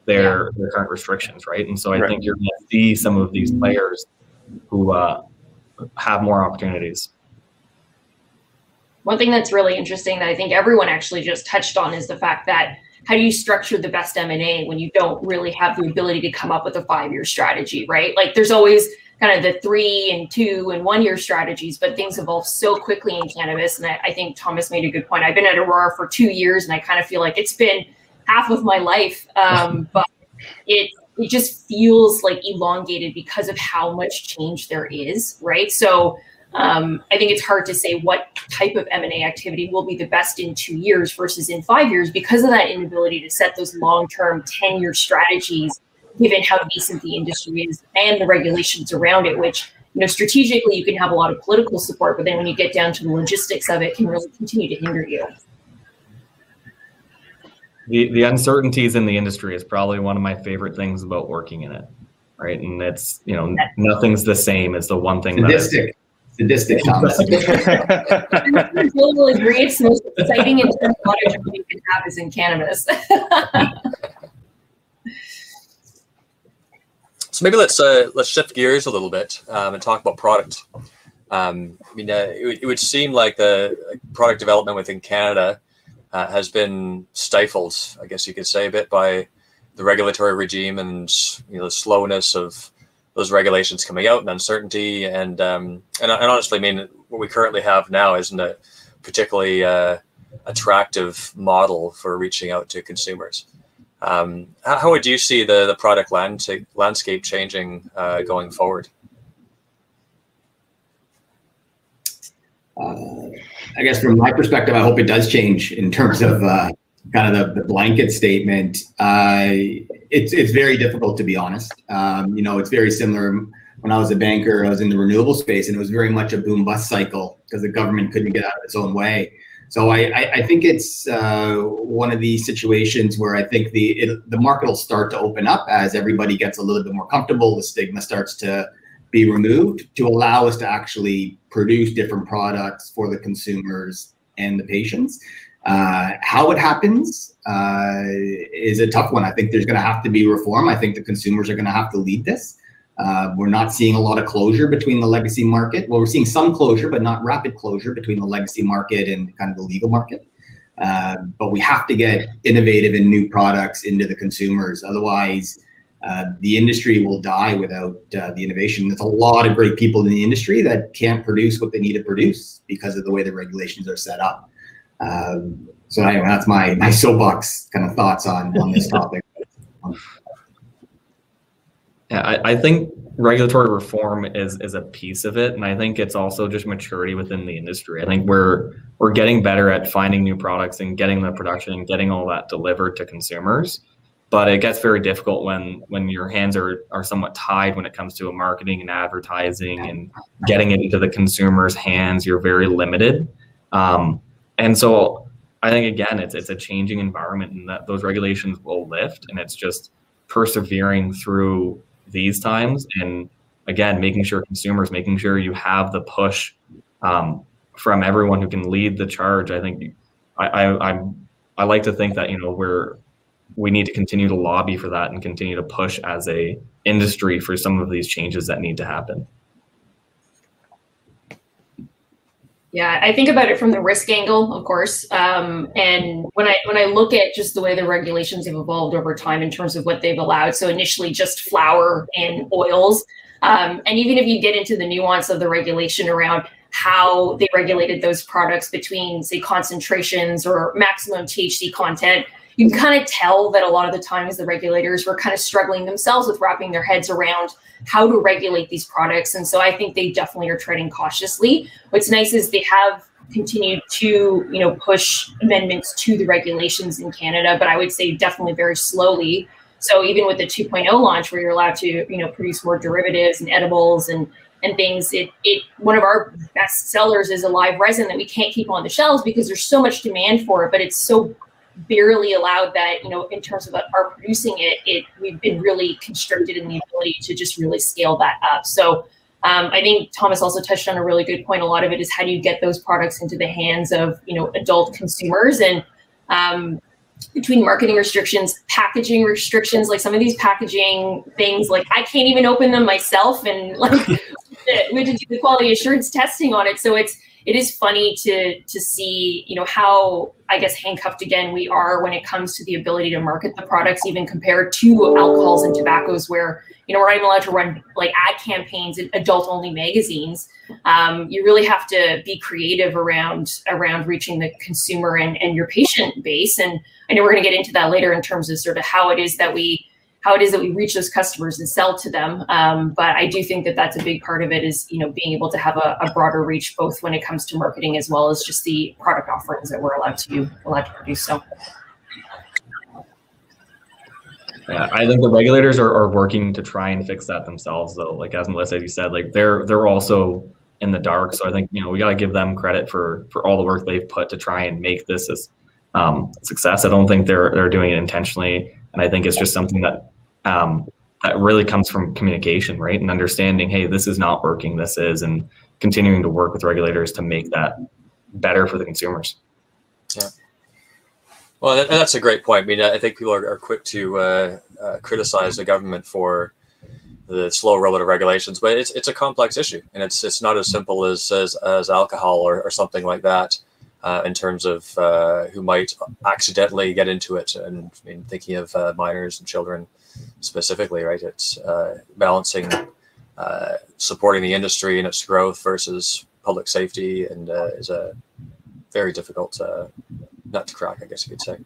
their yeah. their current restrictions, right? And so I right. think you're going to see some of these players who uh, have more opportunities. One thing that's really interesting that I think everyone actually just touched on is the fact that how do you structure the best M&A when you don't really have the ability to come up with a five-year strategy, right? Like there's always kind of the three and two and one year strategies, but things evolve so quickly in cannabis. And I, I, think Thomas made a good point. I've been at Aurora for two years and I kind of feel like it's been half of my life. Um, but it it just feels like elongated because of how much change there is, right? So um, I think it's hard to say what type of M&A activity will be the best in two years versus in five years because of that inability to set those long-term 10-year strategies, given how decent the industry is and the regulations around it, which you know strategically you can have a lot of political support, but then when you get down to the logistics of it, can really continue to hinder you. The, the uncertainties in the industry is probably one of my favorite things about working in it right? And it's you know nothing's the same as the one thing Sadistic sadistic, Thomas. I will agree. It's the most exciting and water job you can have is in cannabis. so maybe let's uh, let's shift gears a little bit um, and talk about product. Um, I mean, uh, it, it, would seem like the product development within Canada uh, has been stifled, I guess you could say, a bit by the regulatory regime and you know the slowness of those regulations coming out and uncertainty and um, and, and honestly, I mean, what we currently have now isn't a particularly uh, attractive model for reaching out to consumers. Um, how, how, would you see the the product landscape landscape changing uh, going forward? Uh, I guess from my perspective, I hope it does change in terms of uh, kind of the, the blanket statement. Uh, it's it's very difficult to be honest. Um, you know, it's very similar. When I was a banker, I was in the renewable space, and it was very much a boom bust cycle because the government couldn't get out of its own way. So I, I, I think it's uh, one of these situations where I think the it, the market will start to open up as everybody gets a little bit more comfortable. The stigma starts to be removed to allow us to actually produce different products for the consumers and the patients. Uh, how it happens uh, is a tough one. I think there's going to have to be reform. I think the consumers are going to have to lead this. Uh, we're not seeing a lot of closure between the legacy market. Well, we're seeing some closure, but not rapid closure between the legacy market and kind of the legal market. Uh, but we have to get innovative and new products into the consumers. Otherwise, uh, the industry will die without uh, the innovation. There's a lot of great people in the industry that can't produce what they need to produce because of the way the regulations are set up. Um, so anyway, that's my my soapbox kind of thoughts on on this topic. Yeah, I, I think regulatory reform is is a piece of it, and I think it's also just maturity within the industry. I think we're we're getting better at finding new products and getting the production and getting all that delivered to consumers but it gets very difficult when when your hands are are somewhat tied when it comes to a marketing and advertising and getting it into the consumer's hands you're very limited um, and so i think again it's it's a changing environment and that those regulations will lift and it's just persevering through these times and again making sure consumers making sure you have the push um, from everyone who can lead the charge i think I, I i'm i like to think that you know we're we need to continue to lobby for that and continue to push as a industry for some of these changes that need to happen. Yeah, I think about it from the risk angle, of course. Um, and when I when I look at just the way the regulations have evolved over time in terms of what they've allowed, so initially just flour and oils, um, and even if you get into the nuance of the regulation around how they regulated those products between, say, concentrations or maximum THC content, you can kind of tell that a lot of the times the regulators were kind of struggling themselves with wrapping their heads around how to regulate these products. And so I think they definitely are treading cautiously. What's nice is they have continued to, you know, push amendments to the regulations in Canada, but I would say definitely very slowly. So even with the 2.0 launch, where you're allowed to, you know, produce more derivatives and edibles and and things, it it one of our best sellers is a live resin that we can't keep on the shelves because there's so much demand for it, but it's so barely allowed that, you know, in terms of our producing it, it we've been really constricted in the ability to just really scale that up. So um, I think Thomas also touched on a really good point. A lot of it is how do you get those products into the hands of, you know, adult consumers and um, between marketing restrictions, packaging restrictions, like some of these packaging things, like I can't even open them myself and like we had to do the quality assurance testing on it. So it's, it is funny to to see you know how I guess handcuffed again we are when it comes to the ability to market the products, even compared to alcohols and tobaccos, where you know we're not even allowed to run like ad campaigns in adult only magazines. Um, you really have to be creative around around reaching the consumer and, and your patient base. And I know we're going to get into that later in terms of sort of how it is that we how it is that we reach those customers and sell to them. Um, but I do think that that's a big part of it is, you know, being able to have a, a, broader reach, both when it comes to marketing as well as just the product offerings that we're allowed to allowed to produce. So. Yeah, I think the regulators are, are working to try and fix that themselves, though. Like as Melissa, as you said, like they're they're also in the dark. So I think you know we got to give them credit for for all the work they've put to try and make this a um, success. I don't think they're they're doing it intentionally. And I think it's just something that um, that really comes from communication, right? And understanding, hey, this is not working, this is, and continuing to work with regulators to make that better for the consumers. Yeah. Well, that's a great point. I mean, I think people are, are quick to uh, uh, criticize the government for the slow rollout of regulations. But it's it's a complex issue, and it's it's not as simple as as, as alcohol or, or something like that. Uh, in terms of uh, who might accidentally get into it, and I mean, thinking of uh, minors and children specifically, right? It's uh, balancing uh, supporting the industry and its growth versus public safety, and uh, is a very difficult nut to crack, I guess you could say.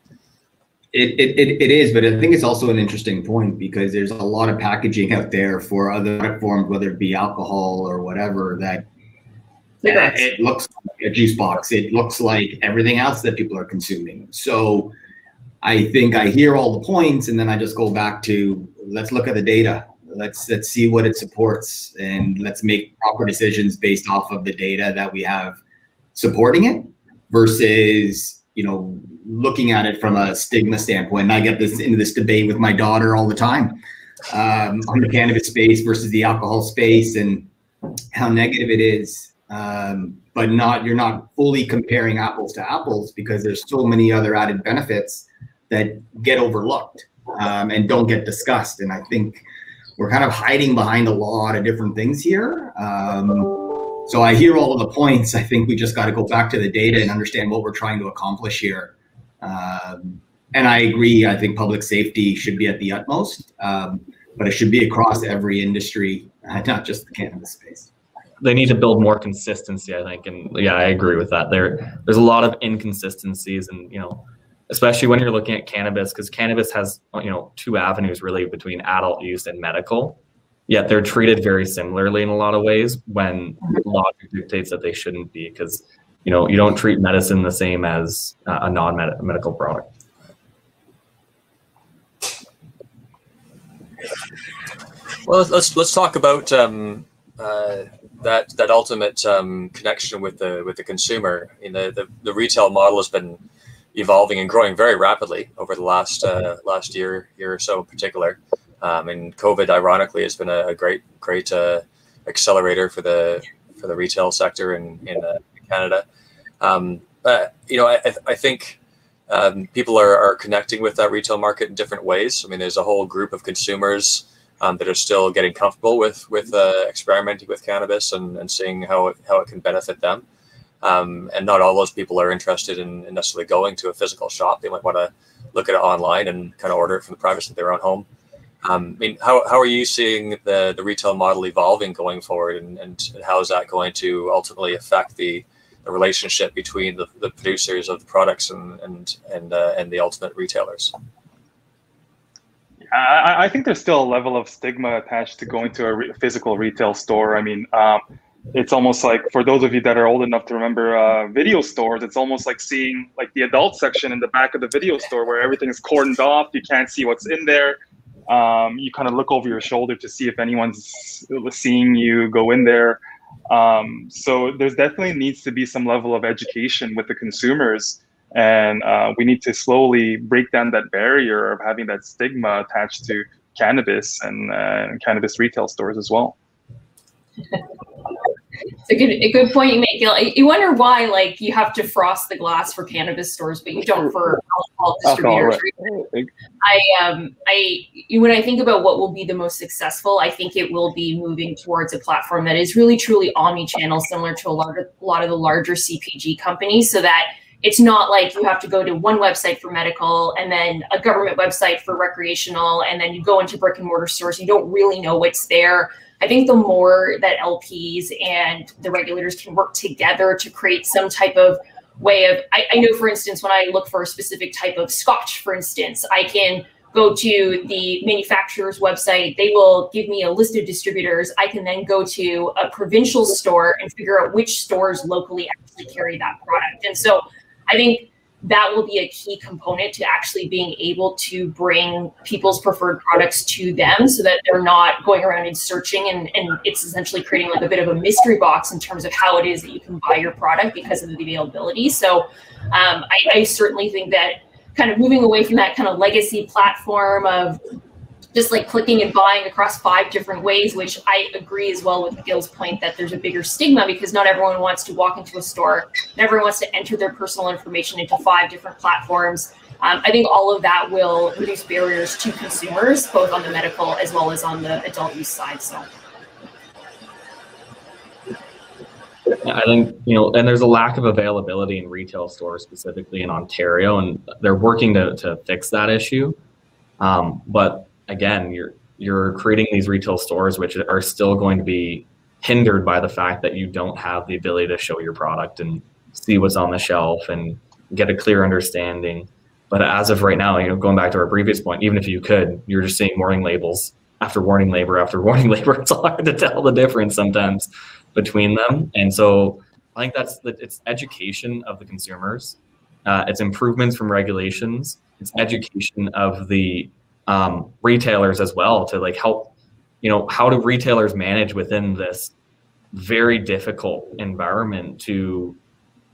It, it, it is, but I think it's also an interesting point because there's a lot of packaging out there for other forms, whether it be alcohol or whatever, that yeah, it looks like a juice box. It looks like everything else that people are consuming. So I think I hear all the points, and then I just go back to let's look at the data. Let's let's see what it supports, and let's make proper decisions based off of the data that we have supporting it, versus you know looking at it from a stigma standpoint. And I get this into this debate with my daughter all the time um, on the cannabis space versus the alcohol space and how negative it is. Um, but not you're not fully comparing apples to apples because there's so many other added benefits that get overlooked um, and don't get discussed. And I think we're kind of hiding behind a lot of different things here. Um, so I hear all of the points. I think we just got to go back to the data and understand what we're trying to accomplish here. Um, and I agree. I think public safety should be at the utmost, um, but it should be across every industry, uh, not just the cannabis space. They need to build more consistency, I think, and yeah, I agree with that. There, there's a lot of inconsistencies, and you know, especially when you're looking at cannabis, because cannabis has you know two avenues really between adult use and medical. Yet they're treated very similarly in a lot of ways when logic dictates that they shouldn't be because you know you don't treat medicine the same as a non-medical product. Well let's let's talk about um, uh, that that ultimate um, connection with the with the consumer. You know the, the retail model has been evolving and growing very rapidly over the last uh, last year year or so in particular um, and COVID, ironically, has been a, a great, great uh, accelerator for the for the retail sector in in uh, Canada. Um, but you know, I, I think um, people are, are connecting with that retail market in different ways. I mean, there's a whole group of consumers um, that are still getting comfortable with with uh, experimenting with cannabis and, and seeing how it, how it can benefit them. Um, and not all those people are interested in, in, necessarily going to a physical shop. They might want to look at it online and kind of order it from the privacy of their own home. Um, I mean, how, how are you seeing the, the retail model evolving going forward, and, and how is that going to ultimately affect the, the relationship between the, the producers of the products and and and, uh, and the ultimate retailers? I, I, think there's still a level of stigma attached to going to a re- physical retail store. I mean, um, it's almost like for those of you that are old enough to remember uh, video stores, it's almost like seeing like the adult section in the back of the video store where everything is cordoned off. You can't see what's in there um, you kind of look over your shoulder to see if anyone's seeing you go in there. Um, so there's definitely needs to be some level of education with the consumers, and uh, we need to slowly break down that barrier of having that stigma attached to cannabis and, uh, and cannabis retail stores as well. It's a good, a good point you make. You wonder why, like, you have to frost the glass for cannabis stores, but you don't for alcohol distributors. Right. I, um, I, when I think about what will be the most successful, I think it will be moving towards a platform that is really, truly omni-channel, similar to a lot of, a lot of the larger CPG companies, so that it's not like you have to go to one website for medical and then a government website for recreational, and then you go into brick and mortar stores. You don't really know what's there I think the more that LPs and the regulators can work together to create some type of way of, I, I, know, for instance, when I look for a specific type of scotch, for instance, I can go to the manufacturer's website. They will give me a list of distributors. I can then go to a provincial store and figure out which stores locally actually carry that product. And so I think that will be a key component to actually being able to bring people's preferred products to them so that they're not going around and searching and, and it's essentially creating like a bit of a mystery box in terms of how it is that you can buy your product because of the availability. So um, I, I certainly think that kind of moving away from that kind of legacy platform of just like clicking and buying across five different ways, which I agree as well with Gil's point that there's a bigger stigma because not everyone wants to walk into a store, not everyone wants to enter their personal information into five different platforms. Um, I think all of that will reduce barriers to consumers, both on the medical as well as on the adult use side. So. I think you know, and there's a lack of availability in retail stores, specifically in Ontario, and they're working to to fix that issue. Um, but again, you're you're creating these retail stores which are still going to be hindered by the fact that you don't have the ability to show your product and see what's on the shelf and get a clear understanding. But as of right now, you know, going back to our previous point, even if you could, you're just seeing warning labels after warning label after warning label. It's hard to tell the difference sometimes between them. And so I think that's the, it's education of the consumers. Uh, it's improvements from regulations. It's education of the um, retailers as well to like help, you know, how do retailers manage within this very difficult environment to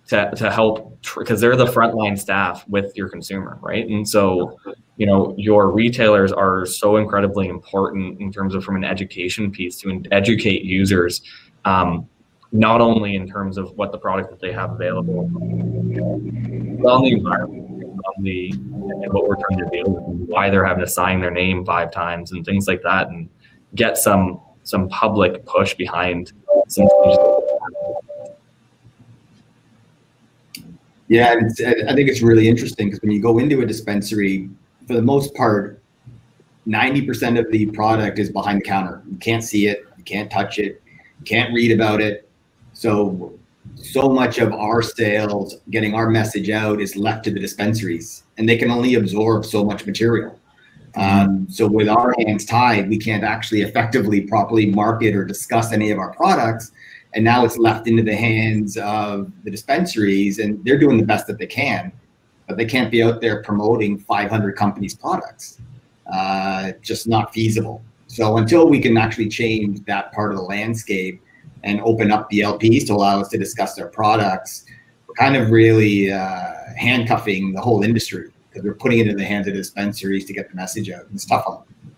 to, to help because they're the frontline staff with your consumer right? And so you know your retailers are so incredibly important in terms of from an education piece to educate users um, not only in terms of what the product that they have available, but on the environment, and what we're trying to do, why they're having to sign their name five times and things like that, and get some some public push behind some. Yeah, I think it's really interesting because when you go into a dispensary, for the most part, 90% of the product is behind the counter. You can't see it, you can't touch it, you can't read about it. So, so much of our sales, getting our message out, is left to the dispensaries, and they can only absorb so much material. Um, so, with our hands tied, we can't actually effectively, properly market or discuss any of our products. And now it's left into the hands of the dispensaries, and they're doing the best that they can, but they can't be out there promoting 500 companies' products. Uh, just not feasible. So until we can actually change that part of the landscape and open up the LPs to allow us to discuss their products, we're kind of really uh, handcuffing the whole industry because we're putting it in the hands of dispensaries to get the message out. It's tough on them.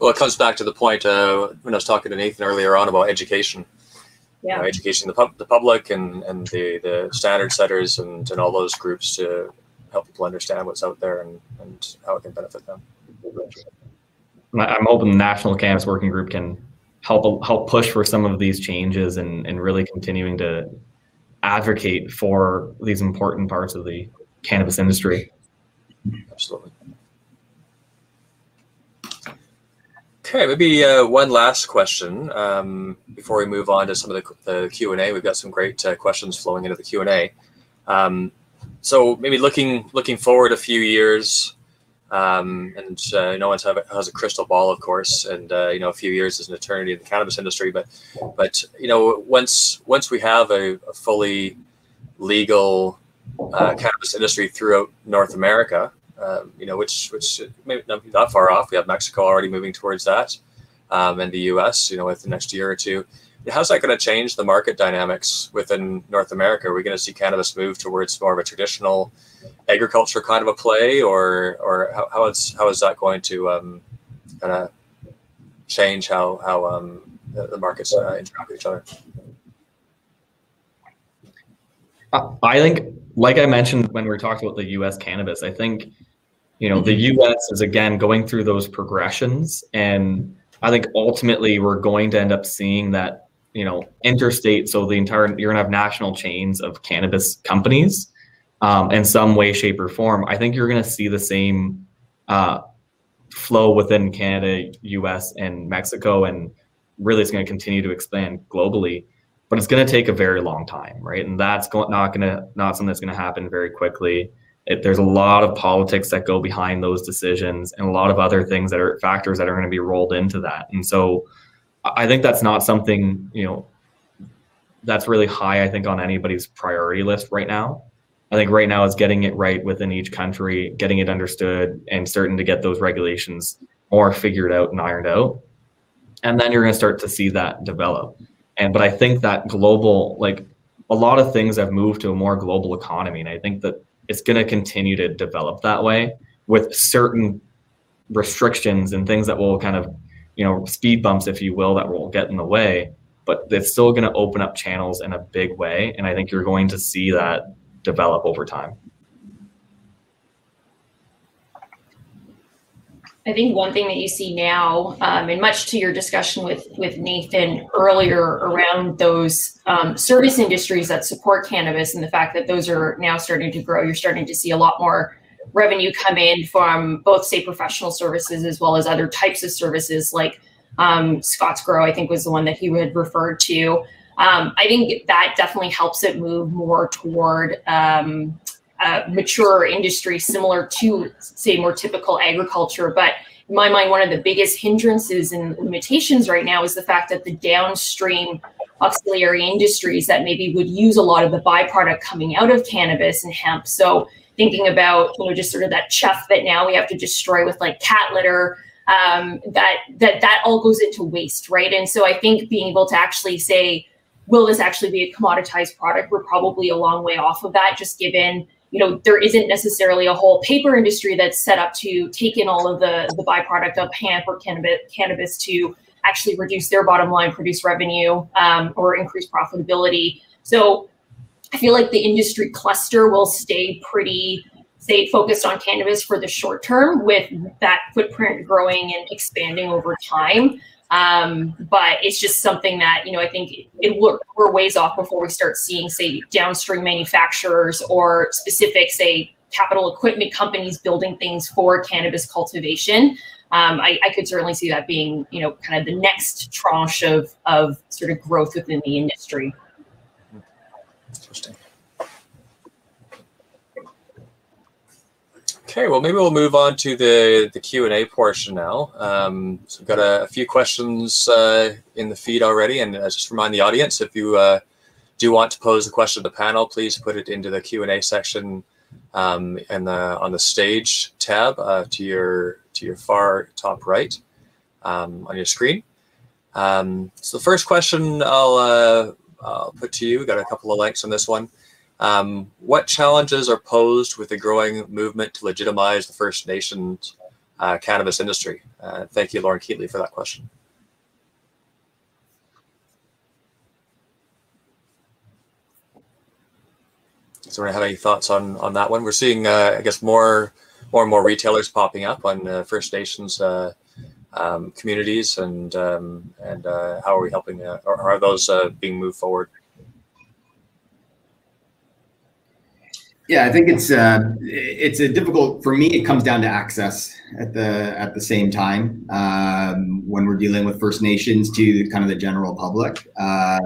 Well, it comes back to the point uh, when I was talking to Nathan earlier on about education. Yeah. You know, education the, pub- the public and, and the, the standard setters and, and all those groups to help people understand what's out there and, and how it can benefit them. I'm hoping the National Cannabis Working Group can help help push for some of these changes and, and really continuing to advocate for these important parts of the cannabis industry. Absolutely. Okay, maybe uh, one last question um, before we move on to some of the, the Q and A. We've got some great uh, questions flowing into the Q and A. Um, so maybe looking looking forward a few years, um, and uh, no one has a crystal ball, of course, and uh, you know a few years is an eternity in the cannabis industry. But but you know once once we have a, a fully legal uh, cannabis industry throughout North America, um, you know which which maybe not that far off. We have Mexico already moving towards that, um, and the U.S. You know within the next year or two how's that going to change the market dynamics within North America? Are we going to see cannabis move towards more of a traditional agriculture kind of a play, or or how, how is how is that going to um, kind of change how how um, the, the markets uh, interact with each other? I think, like I mentioned when we were talking about the U.S. cannabis, I think you know the U.S. is again going through those progressions, and I think ultimately we're going to end up seeing that you know interstate so the entire you're gonna have national chains of cannabis companies um, in some way shape or form i think you're gonna see the same uh, flow within canada us and mexico and really it's going to continue to expand globally but it's going to take a very long time right? And that's go- not going to not something that's going to happen very quickly. It, there's a lot of politics that go behind those decisions and a lot of other things that are factors that are going to be rolled into that. And so I think that's not something, you know, that's really high, I think, on anybody's priority list right now. I think right now is getting it right within each country, getting it understood, and starting to get those regulations more figured out and ironed out. And then you're going to start to see that develop. And but I think that global, like a lot of things have moved to a more global economy, and I think that it's going to continue to develop that way with certain restrictions and things that will kind of you know speed bumps if you will that will get in the way but it's still going to open up channels in a big way and i think you're going to see that develop over time. I think one thing that you see now, um, and much to your discussion with with Nathan earlier around those um, service industries that support cannabis and the fact that those are now starting to grow, you're starting to see a lot more revenue come in from both, say, professional services as well as other types of services like um, Scott's Grow. I think was the one that he had referred to. Um, I think that definitely helps it move more toward um, uh, mature industry similar to, say, more typical agriculture. But in my mind, one of the biggest hindrances and limitations right now is the fact that the downstream auxiliary industries that maybe would use a lot of the byproduct coming out of cannabis and hemp. So thinking about, you know, just sort of that chuff that now we have to destroy with like cat litter, um, that that that all goes into waste, right? And so I think being able to actually say, will this actually be a commoditized product? We're probably a long way off of that, just given you know, there isn't necessarily a whole paper industry that's set up to take in all of the, the byproduct of hemp or cannabis, cannabis to actually reduce their bottom line, produce revenue, um, or increase profitability. So I feel like the industry cluster will stay pretty, stay focused on cannabis for the short term with that footprint growing and expanding over time. Um, but it's just something that, you know, I think it, we're, we're ways off before we start seeing, say, downstream manufacturers or specific, say, capital equipment companies building things for cannabis cultivation. Um, I, I, could certainly see that being, you know, kind of the next tranche of, of sort of growth within the industry. Interesting. Okay, well, maybe we'll move on to the, the Q&A portion now. Um, so we've got a, a few questions uh, in the feed already, and uh, just remind the audience, if you uh, do want to pose a question to the panel, please put it into the Q&A section um, and the, on the stage tab uh, to your to your far top right um, on your screen. Um, so the first question I'll, uh, I'll put to you, got a couple of links on this one. Um, what challenges are posed with the growing movement to legitimize the First Nations uh, cannabis industry? Uh, thank you, Lauren Keatley, for that question. Does anyone have any thoughts on on that one? We're seeing, uh, I guess, more more and more retailers popping up on uh, First Nations uh, um, communities, and um, and uh, how are we helping? or are those being moved forward? Yeah, I think it's uh, it's a difficult for me. It comes down to access at the at the same time um, when we're dealing with First Nations to kind of the general public. Uh,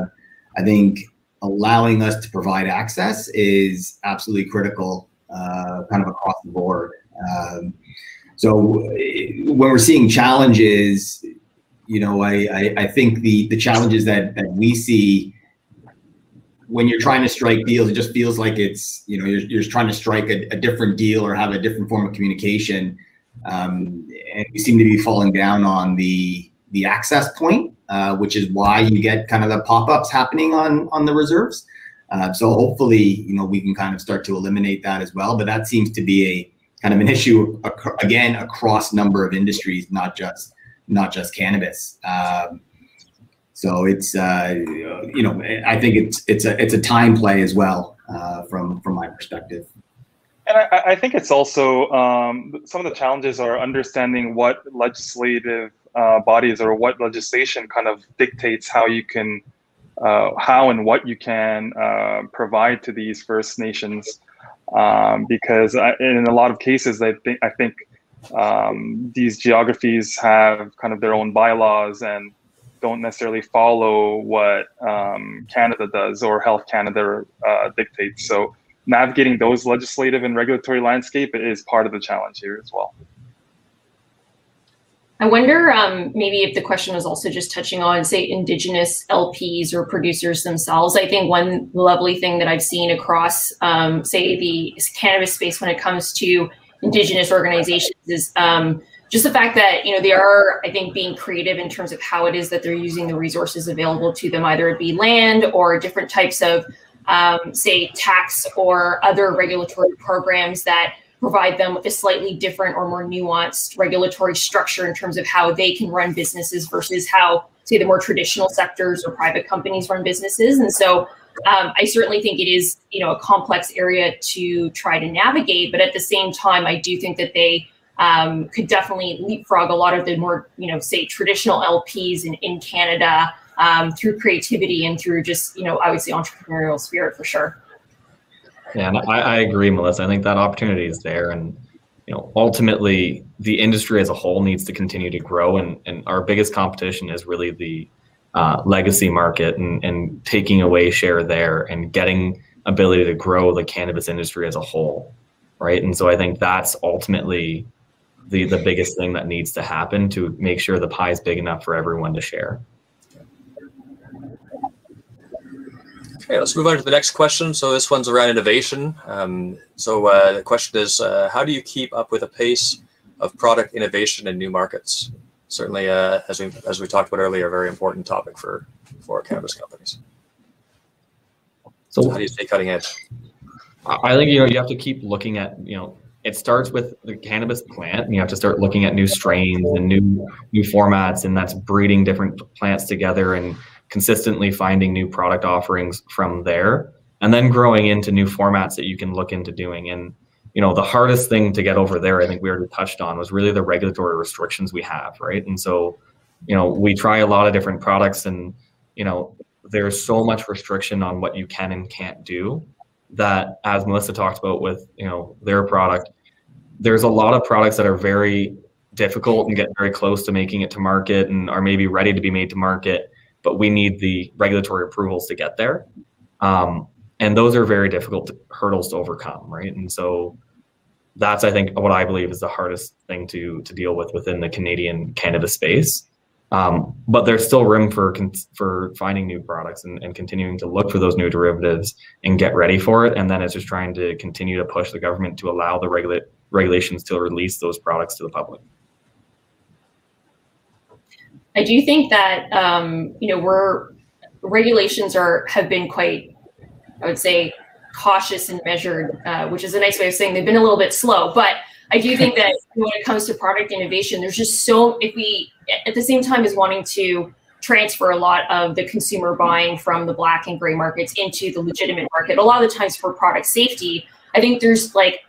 I think allowing us to provide access is absolutely critical, uh, kind of across the board. Um, so when we're seeing challenges, you know, I, I, I think the the challenges that that we see when you're trying to strike deals, it just feels like it's you know you're, you're trying to strike a, a, different deal or have a different form of communication, um, and you seem to be falling down on the the access point, uh, which is why you get kind of the pop-ups happening on on the reserves. Uh, so hopefully, you know, we can kind of start to eliminate that as well. But that seems to be a kind of an issue again across number of industries, not just not just cannabis. Um, so it's uh, you know I think it's it's a it's a time play as well uh, from from my perspective. And I, I think it's also um, some of the challenges are understanding what legislative uh, bodies or what legislation kind of dictates how you can uh, how and what you can uh, provide to these First Nations. Um, because I, in a lot of cases, I think I think um, these geographies have kind of their own bylaws and don't necessarily follow what um, Canada does or Health Canada uh, dictates. So navigating those legislative and regulatory landscape is part of the challenge here as well. I wonder um, maybe if the question was also just touching on, say, Indigenous LPs or producers themselves. I think one lovely thing that I've seen across, um, say, the cannabis space when it comes to Indigenous organizations is um, just the fact that you know they are i think being creative in terms of how it is that they're using the resources available to them either it be land or different types of um, say tax or other regulatory programs that provide them with a slightly different or more nuanced regulatory structure in terms of how they can run businesses versus how say the more traditional sectors or private companies run businesses. And so um, i certainly think it is you know a complex area to try to navigate but at the same time i do think that they um, could definitely leapfrog a lot of the more, you know, say traditional LPs in, in Canada um, through creativity and through just, you know, I would say entrepreneurial spirit for sure. Yeah, and I, I agree, Melissa. I think that opportunity is there. And, you know, ultimately the industry as a whole needs to continue to grow. And, and our biggest competition is really the uh, legacy market and, and taking away share there and getting ability to grow the cannabis industry as a whole. Right. And so I think that's ultimately the, the biggest thing that needs to happen to make sure the pie is big enough for everyone to share. Okay, let's move on to the next question. So this one's around innovation. Um, so uh, the question is, uh, how do you keep up with the pace of product innovation in new markets? Certainly, uh, as we as we talked about earlier, a very important topic for for cannabis companies. So, so how do you stay cutting edge? I think you know you have to keep looking at you know it starts with the cannabis plant and you have to start looking at new strains and new new formats and that's breeding different plants together and consistently finding new product offerings from there and then growing into new formats that you can look into doing. And you know the hardest thing to get over there i think we already touched on was really the regulatory restrictions we have right? And so you know we try a lot of different products and you know there's so much restriction on what you can and can't do that as melissa talked about with you know their product there's a lot of products that are very difficult and get very close to making it to market and are maybe ready to be made to market but we need the regulatory approvals to get there. Um, and those are very difficult hurdles to overcome, right? And so that's, I think, what I believe is the hardest thing to to deal with within the Canadian cannabis space. Um, but there's still room for for finding new products and, and continuing to look for those new derivatives and get ready for it. And then it's just trying to continue to push the government to allow the regula- regulations to release those products to the public. I do think that um, you know we're regulations are have been quite, I would say, cautious and measured, uh, which is a nice way of saying they've been a little bit slow. But I do think that when it comes to product innovation, there's just so if we at the same time as wanting to transfer a lot of the consumer buying from the black and gray markets into the legitimate market. A lot of the times for product safety, I think there's like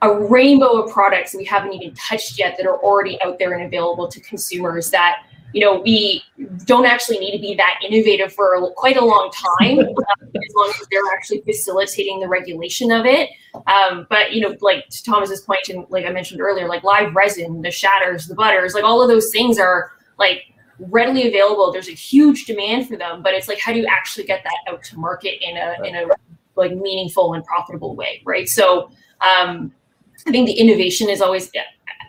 a rainbow of products we haven't even touched yet that are already out there and available to consumers that you know, we don't actually need to be that innovative for quite a long time, um, as long as they're actually facilitating the regulation of it. Um, but you know, like to Thomas's point, and like I mentioned earlier, like live resin, the shatters, the butters, like all of those things are like readily available. There's a huge demand for them, but it's like how do you actually get that out to market in a in a like meaningful and profitable way, right? So um, I think the innovation is always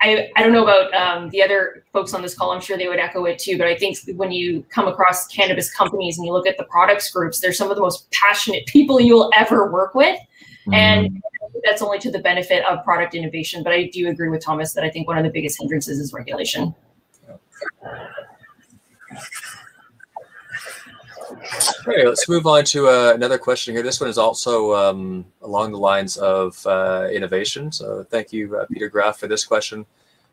I, I don't know about um, the other folks on this call. I'm sure they would echo it too. But I think when you come across cannabis companies and you look at the products groups, they're some of the most passionate people you'll ever work with. Mm-hmm. And that's only to the benefit of product innovation. But I do agree with Thomas that I think one of the biggest hindrances is regulation. Okay, let's move on to uh, another question here. This one is also um, along the lines of uh, innovation. So thank you, uh, Peter Graff, for this question.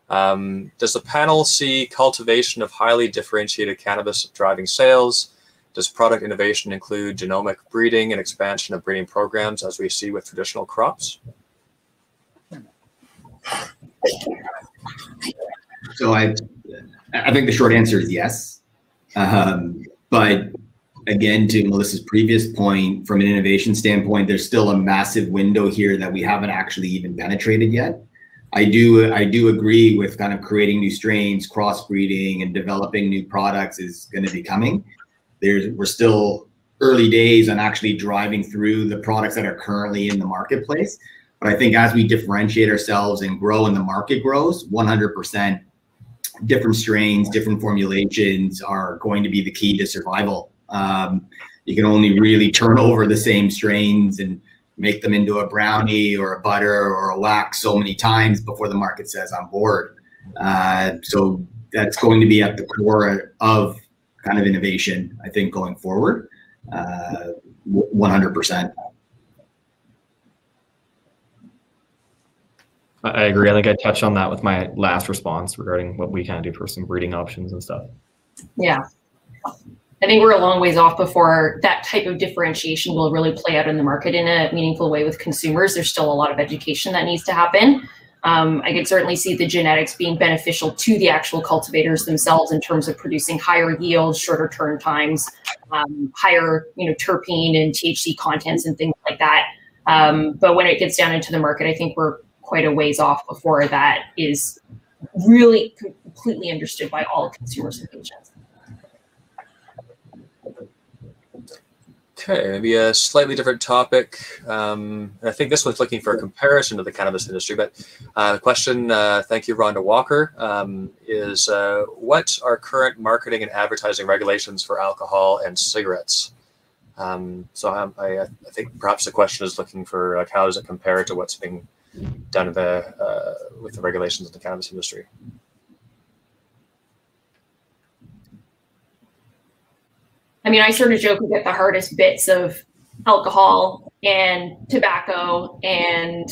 Um, does the panel see cultivation of highly differentiated cannabis driving sales? Does product innovation include genomic breeding and expansion of breeding programs as we see with traditional crops? So I, I think the short answer is yes. Um, but again, to Melissa's previous point, from an innovation standpoint, there's still a massive window here that we haven't actually even penetrated yet. I do I do agree with kind of creating new strains, crossbreeding, and developing new products is going to be coming. There's we're still early days on actually driving through the products that are currently in the marketplace. But I think as we differentiate ourselves and grow and the market grows, 100% different strains, different formulations are going to be the key to survival um, you can only really turn over the same strains and make them into a brownie or a butter or a wax so many times before the market says I'm bored. Uh, so that's going to be at the core of kind of innovation, I think, going forward. Uh, 100%. I agree. I think I touched on that with my last response regarding what we can do for some breeding options and stuff. Yeah. I think we're a long ways off before that type of differentiation will really play out in the market in a meaningful way with consumers. There's still a lot of education that needs to happen. Um, I could certainly see the genetics being beneficial to the actual cultivators themselves in terms of producing higher yields, shorter turn times, um, higher you know terpene and THC contents and things like that. Um, but when it gets down into the market, I think we're quite a ways off before that is really completely understood by all consumers and patients. Okay, maybe a slightly different topic. Um, I think this one's looking for a comparison to the cannabis industry, but uh, the question, uh, thank you, Rhonda Walker, um, is uh, what are current marketing and advertising regulations for alcohol and cigarettes? Um, so um, I, I, think perhaps the question is looking for like, how does it compare to what's being done the, uh, with the regulations in the cannabis industry? I mean, I sort of joke we get the hardest bits of alcohol and tobacco and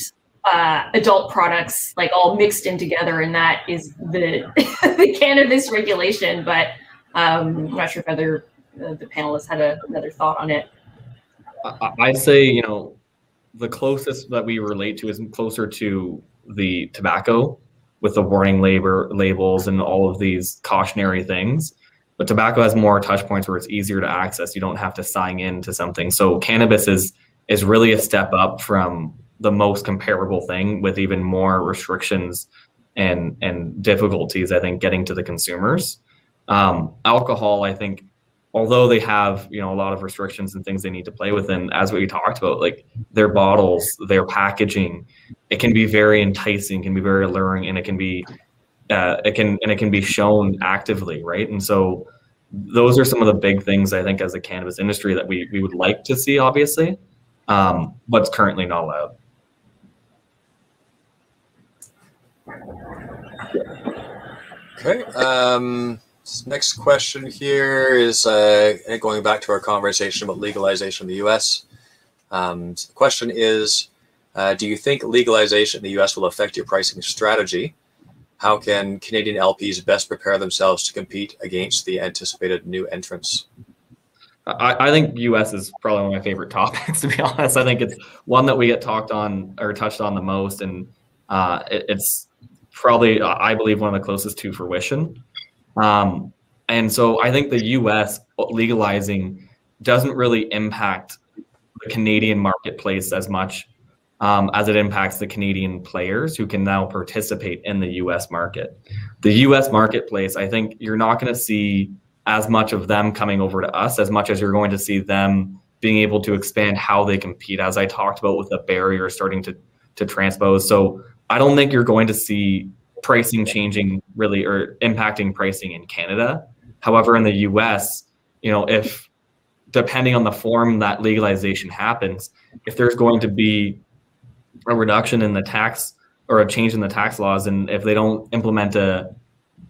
uh, adult products like all mixed in together, and that is the the cannabis regulation. But um, I'm not sure if other uh, the panelists had a, another thought on it. I'd say you know the closest that we relate to is closer to the tobacco with the warning labor labels and all of these cautionary things but tobacco has more touch points where it's easier to access. You don't have to sign in to something. So cannabis is is really a step up from the most comparable thing with even more restrictions and and difficulties. I think getting to the consumers. Um, alcohol, I think, although they have you know a lot of restrictions and things they need to play within, as we talked about, like their bottles, their packaging, it can be very enticing, can be very alluring, and it can be uh, it can and it can be shown actively, right? And so those are some of the big things I think as a cannabis industry that we we would like to see, obviously, um, currently not allowed. Okay. Um, next question here is uh, going back to our conversation about legalization in the U.S. Um, so the question is, uh, do you think legalization in the U.S. will affect your pricing strategy? How can Canadian LPs best prepare themselves to compete against the anticipated new entrants? I, I, think US is probably one of my favorite topics, to be honest. I think it's one that we get talked on or touched on the most, and uh, it, it's probably, I believe, one of the closest to fruition. Um, and so I think the US legalizing doesn't really impact the Canadian marketplace as much um, as it impacts the Canadian players who can now participate in the US market. The US marketplace, I think you're not going to see as much of them coming over to us as much as you're going to see them being able to expand how they compete, as I talked about with the barrier starting to, to transpose. So I don't think you're going to see pricing changing really or impacting pricing in Canada. However, in the US, you know, if depending on the form that legalization happens, if there's going to be a reduction in the tax or a change in the tax laws, and if they don't implement a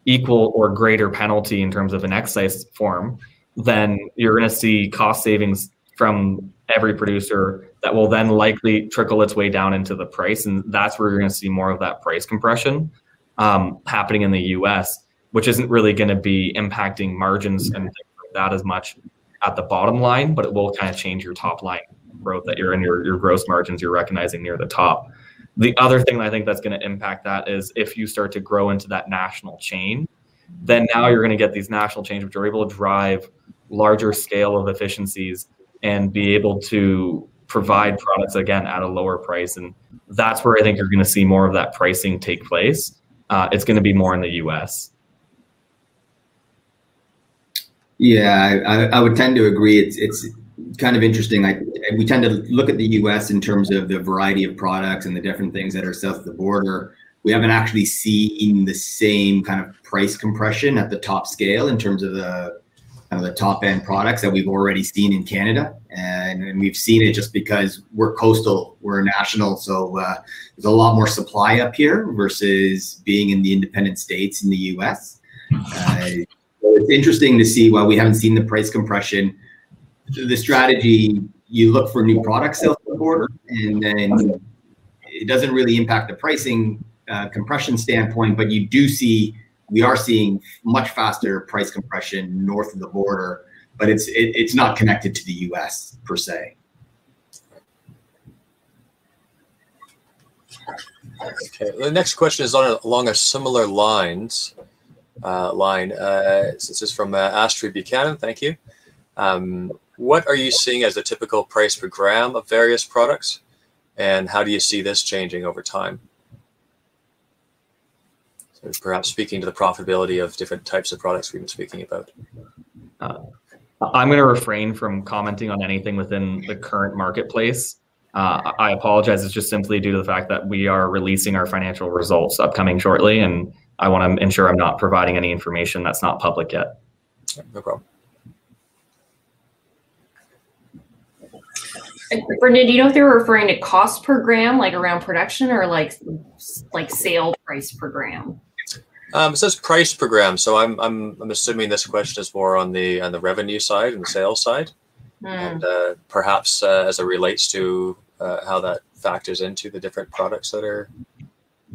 equal or greater penalty in terms of an excise form, then you're going to see cost savings from every producer that will then likely trickle its way down into the price, and that's where you're going to see more of that price compression um, happening in the U.S., which isn't really going to be impacting margins and that as much at the bottom line, but it will kind of change your top line growth that you're in your, your gross margins you're recognizing near the top. The other thing I think that's going to impact that is if you start to grow into that national chain, then now you're going to get these national chains which are able to drive larger scale of efficiencies and be able to provide products again at a lower price. And that's where I think you're going to see more of that pricing take place. Uh, it's going to be more in the US. Yeah, I, I would tend to agree. It's it's kind of interesting. I we tend to look at the U.S. in terms of the variety of products and the different things that are south of the border. We haven't actually seen the same kind of price compression at the top scale in terms of the kind of the top end products that we've already seen in Canada, and, and we've seen it just because we're coastal, we're national, so uh, there's a lot more supply up here versus being in the independent states in the U.S. Uh, so it's interesting to see why we haven't seen the price compression the strategy you look for new products sales border, and then it doesn't really impact the pricing uh, compression standpoint, but you do see we are seeing much faster price compression north of the border, but it's it, it's not connected to the U.S. per se. Okay. The next question is on along a similar lines uh, line. Uh, this is from uh, Astrid Buchanan. Thank you. Um, what are you seeing as the typical price per gram of various products, and how do you see this changing over time? So perhaps speaking to the profitability of different types of products we've been speaking about. Uh, I'm going to refrain from commenting on anything within the current marketplace. Uh, I apologize. It's just simply due to the fact that we are releasing our financial results upcoming shortly, and I want to ensure I'm not providing any information that's not public yet. No problem. Brendan, do you know if they were referring to cost per gram, like around production, or like like sale price per gram? Um, it says price per gram, so I'm I'm I'm assuming this question is more on the on the revenue side and the sales side, Hmm. and uh, perhaps uh, as it relates to uh, how that factors into the different products that are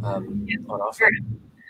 um, on offer.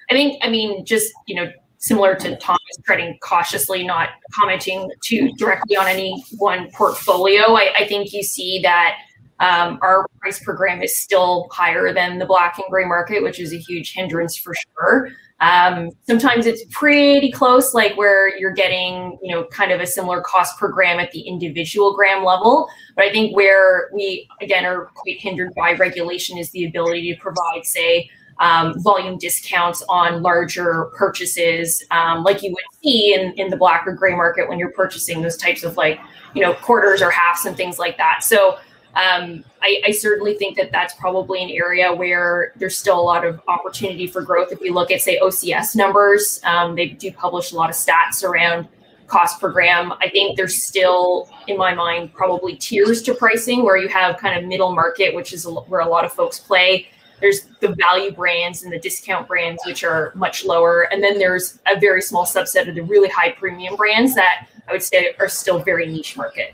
I think, I mean, just, you know, similar to Thomas treading cautiously, not commenting too directly on any one portfolio. I, I think you see that um, our price per gram is still higher than the black and gray market, which is a huge hindrance for sure. Um, sometimes it's pretty close, like where you're getting, you know, kind of a similar cost per gram at the individual gram level. But I think where we, again, are quite hindered by regulation is the ability to provide, say, um, volume discounts on larger purchases, um, like you would see in, in the black or gray market when you're purchasing those types of like, you know, quarters or halves and things like that. So um, I, I, certainly think that that's probably an area where there's still a lot of opportunity for growth. If you look at, say, OCS numbers, um, they do publish a lot of stats around cost per gram. I think there's still, in my mind, probably tiers to pricing where you have kind of middle market, which is where a lot of folks play. There's the value brands and the discount brands, which are much lower. And then there's a very small subset of the really high premium brands that I would say are still very niche market.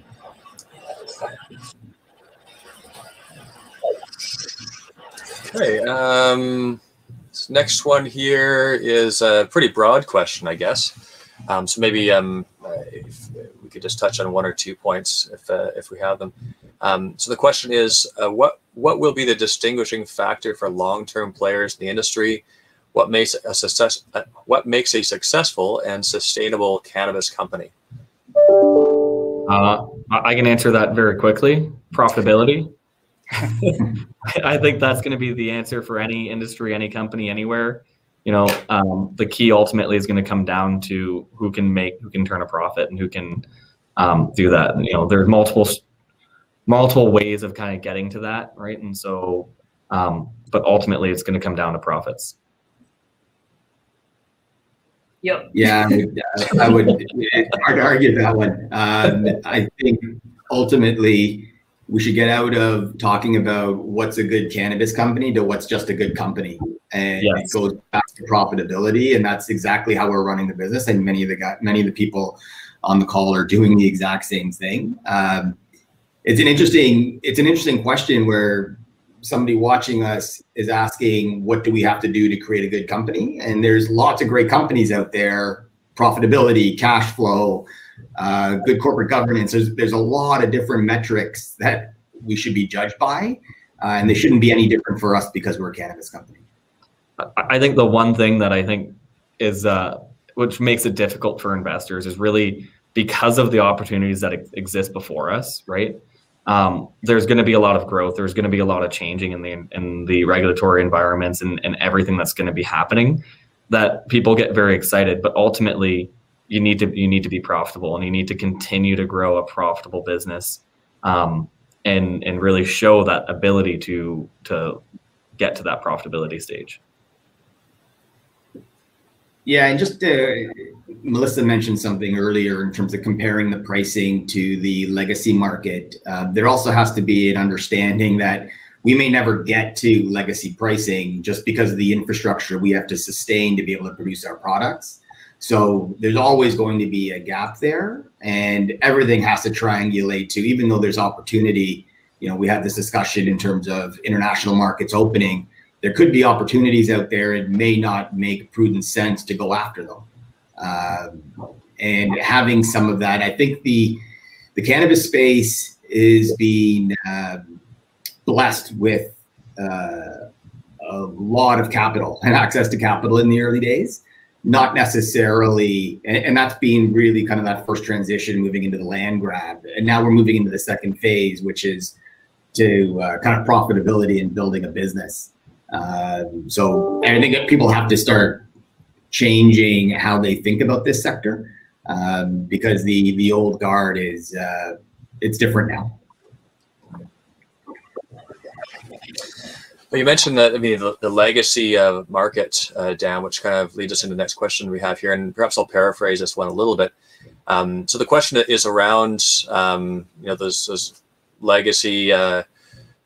Okay. Um, next one here is a pretty broad question, I guess. Um, so maybe um, if we could just touch on one or two points if uh, if we have them. Um, so the question is, uh, what what will be the distinguishing factor for long-term players in the industry? What makes a success? What makes a successful and sustainable cannabis company? Uh, I can answer that very quickly. Profitability. I think that's going to be the answer for any industry, any company, anywhere. You know, um, the key ultimately is going to come down to who can make, who can turn a profit, and who can um, do that. You know, there's multiple, multiple ways of kind of getting to that, right? And so, um, but ultimately, it's going to come down to profits. Yep. Yeah, I would, I would it's hard to argue that one. Um, I think ultimately we should get out of talking about what's a good cannabis company to what's just a good company. And yes. it goes back to profitability. And that's exactly how we're running the business. And many of the guys, many of the people on the call are doing the exact same thing. Um, it's an interesting, it's an interesting question where somebody watching us is asking, what do we have to do to create a good company? And there's lots of great companies out there, profitability, cash flow, uh, good corporate governance. There's there's a lot of different metrics that we should be judged by, uh, and they shouldn't be any different for us because we're a cannabis company. I think the one thing that I think is uh, which makes it difficult for investors is really because of the opportunities that exist before us, right? Um, there's going to be a lot of growth. There's going to be a lot of changing in the in the regulatory environments and, and everything that's going to be happening. That people get very excited, but ultimately, you need to you need to be profitable and you need to continue to grow a profitable business um, and and really show that ability to to get to that profitability stage yeah and just uh, melissa mentioned something earlier in terms of comparing the pricing to the legacy market uh, there also has to be an understanding that we may never get to legacy pricing just because of the infrastructure we have to sustain to be able to produce our products so there's always going to be a gap there, and everything has to triangulate to, even though there's opportunity. You know, we had this discussion in terms of international markets opening. There could be opportunities out there. It may not make prudent sense to go after them. Um, and having some of that, I think the the cannabis space is being um, blessed with uh, a lot of capital and access to capital in the early days not necessarily and, and, that's been really kind of that first transition moving into the land grab and now we're moving into the second phase which is to uh, kind of profitability and building a business uh, so i think that people have to start changing how they think about this sector um, because the the old guard is uh, it's different now Well, you mentioned that, I mean, the, the legacy uh, market, uh, Dan, which kind of leads us into the next question we have here. And perhaps I'll paraphrase this one a little bit. Um, so the question is around, um, you know, those, those legacy uh,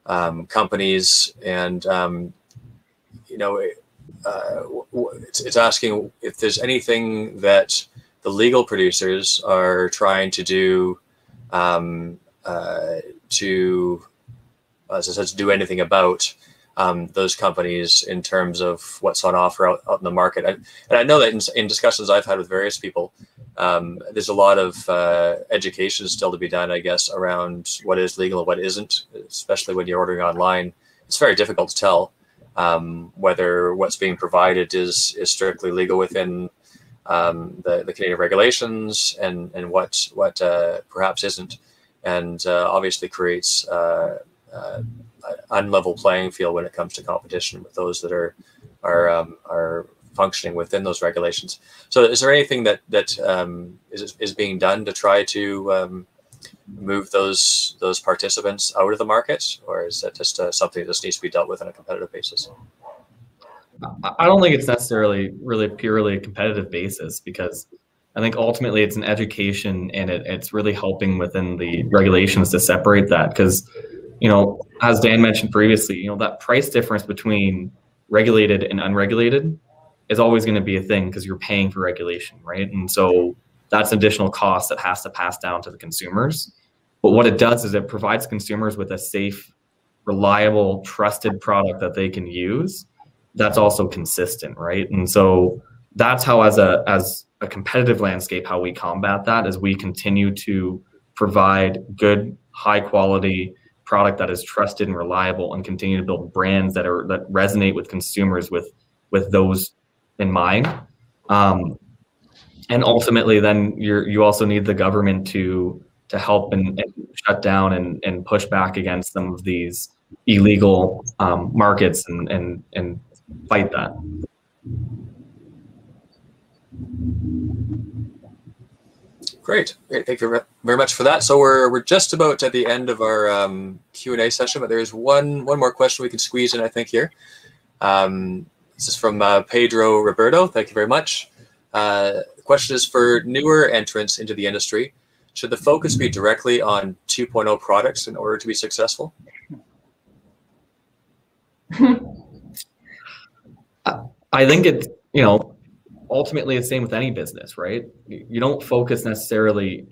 um, companies and, um, you know, uh, it's, it's asking if there's anything that the legal producers are trying to do um, uh, to, as I said, to do anything about um, those companies in terms of what's on offer out, out in the market. And, and I know that in, in, discussions I've had with various people, um, there's a lot of uh, education still to be done, I guess, around what is legal and what isn't, especially when you're ordering online. It's very difficult to tell um, whether what's being provided is is strictly legal within um, the, the Canadian regulations and and what what uh, perhaps isn't, and uh, obviously creates uh, uh, unlevel playing field when it comes to competition with those that are are um, are functioning within those regulations. So, is there anything that that um, is is being done to try to um, move those those participants out of the market, or is that just uh, something that just needs to be dealt with on a competitive basis? I don't think it's necessarily really purely a competitive basis because I think ultimately it's an education and it, it's really helping within the regulations to separate that because you know, as Dan mentioned previously, you know, that price difference between regulated and unregulated is always going to be a thing because you're paying for regulation, right? And so that's additional cost that has to pass down to the consumers. But what it does is it provides consumers with a safe, reliable, trusted product that they can use. That's also consistent, right? And so that's how, as a as a competitive landscape, how we combat that is we continue to provide good, high quality product that is trusted and reliable and continue to build brands that are that resonate with consumers with with those in mind um, and ultimately then you're you also need the government to to help and, and shut down and, and push back against some of these illegal um, markets and, and and fight that Great, great. Thank you very much for that. So we're we're just about at the end of our um, Q and A session, but there is one one more question we can squeeze in, I think here. Um, this is from uh, Pedro Roberto. Thank you very much. Uh, the question is for newer entrants into the industry. Should the focus be directly on 2.0 products in order to be successful? I think it's you know ultimately the same with any business, right? You don't focus necessarily.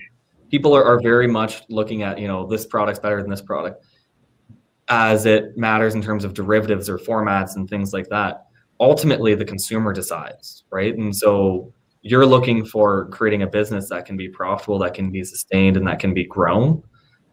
People are, are very much looking at, you know, this product's better than this product as it matters in terms of derivatives or formats and things like that. Ultimately, the consumer decides, right? And so you're looking for creating a business that can be profitable, that can be sustained, and that can be grown.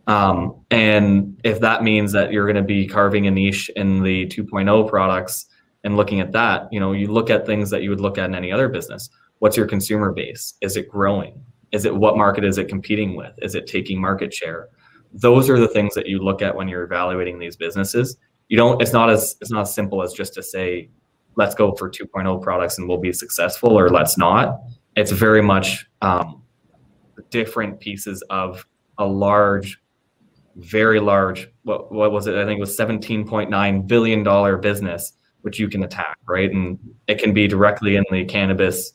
Um, and if that means that you're going to be carving a niche in the 2.0 products and looking at that, you know, you look at things that you would look at in any other business. What's your consumer base? Is it growing? Is it what market is it competing with? Is it taking market share? Those are the things that you look at when you're evaluating these businesses. You don't. It's not as it's not as simple as just to say, let's go for 2.0 products and we'll be successful, or let's not. It's very much um, different pieces of a large, very large. What what was it? I think it was 17.9 billion dollar business which you can attack, right? And it can be directly in the cannabis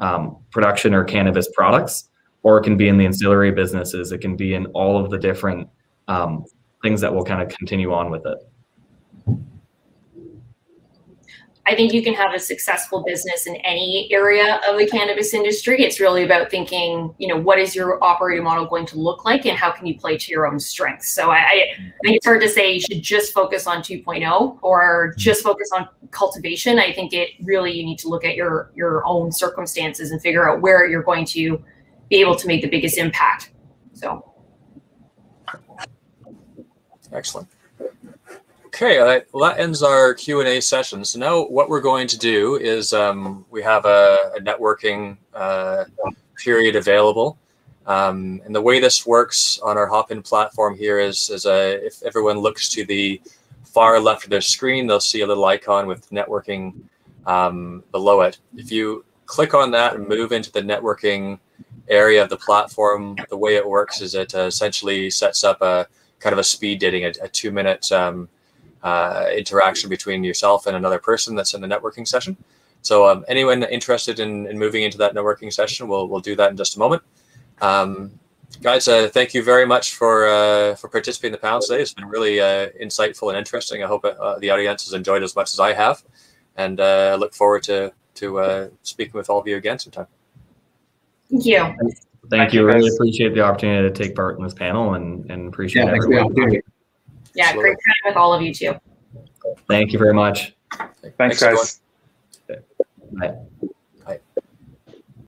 um, production or cannabis products, or it can be in the ancillary businesses. It can be in all of the different um, things that will kind of continue on with it. I think you can have a successful business in any area of the cannabis industry. It's really about thinking, you know, what is your operating model going to look like and how can you play to your own strengths? So I, I think it's hard to say you should just focus on 2.0 or mm-hmm. just focus on cultivation. I think it really, you need to look at your, your own circumstances and figure out where you're going to be able to make the biggest impact. So. Excellent. Okay, uh, well, that ends our Q and A session. So now, what we're going to do is um, we have a, a networking uh, period available, um, and the way this works on our Hopin platform here is, is a, if everyone looks to the far left of their screen, they'll see a little icon with networking um, below it. If you click on that and move into the networking area of the platform, the way it works is it uh, essentially sets up a kind of a speed dating, a, a two minute um, uh, interaction between yourself and another person that's in the networking session. So um, anyone interested in, in moving into that networking session, we'll, we'll do that in just a moment. Um, guys, uh, thank you very much for uh, for participating in the panel today. It's been really uh, insightful and interesting. I hope uh, the audience has enjoyed as much as I have, and uh, I look forward to to uh, speaking with all of you again sometime. Thank you. Thank, Thank you. you, Really appreciate the opportunity to take part in this panel and, and appreciate Yeah, Yeah, Absolutely. great time with all of you too. Thank you very much. Thanks, everyone. guys. Bye. Bye.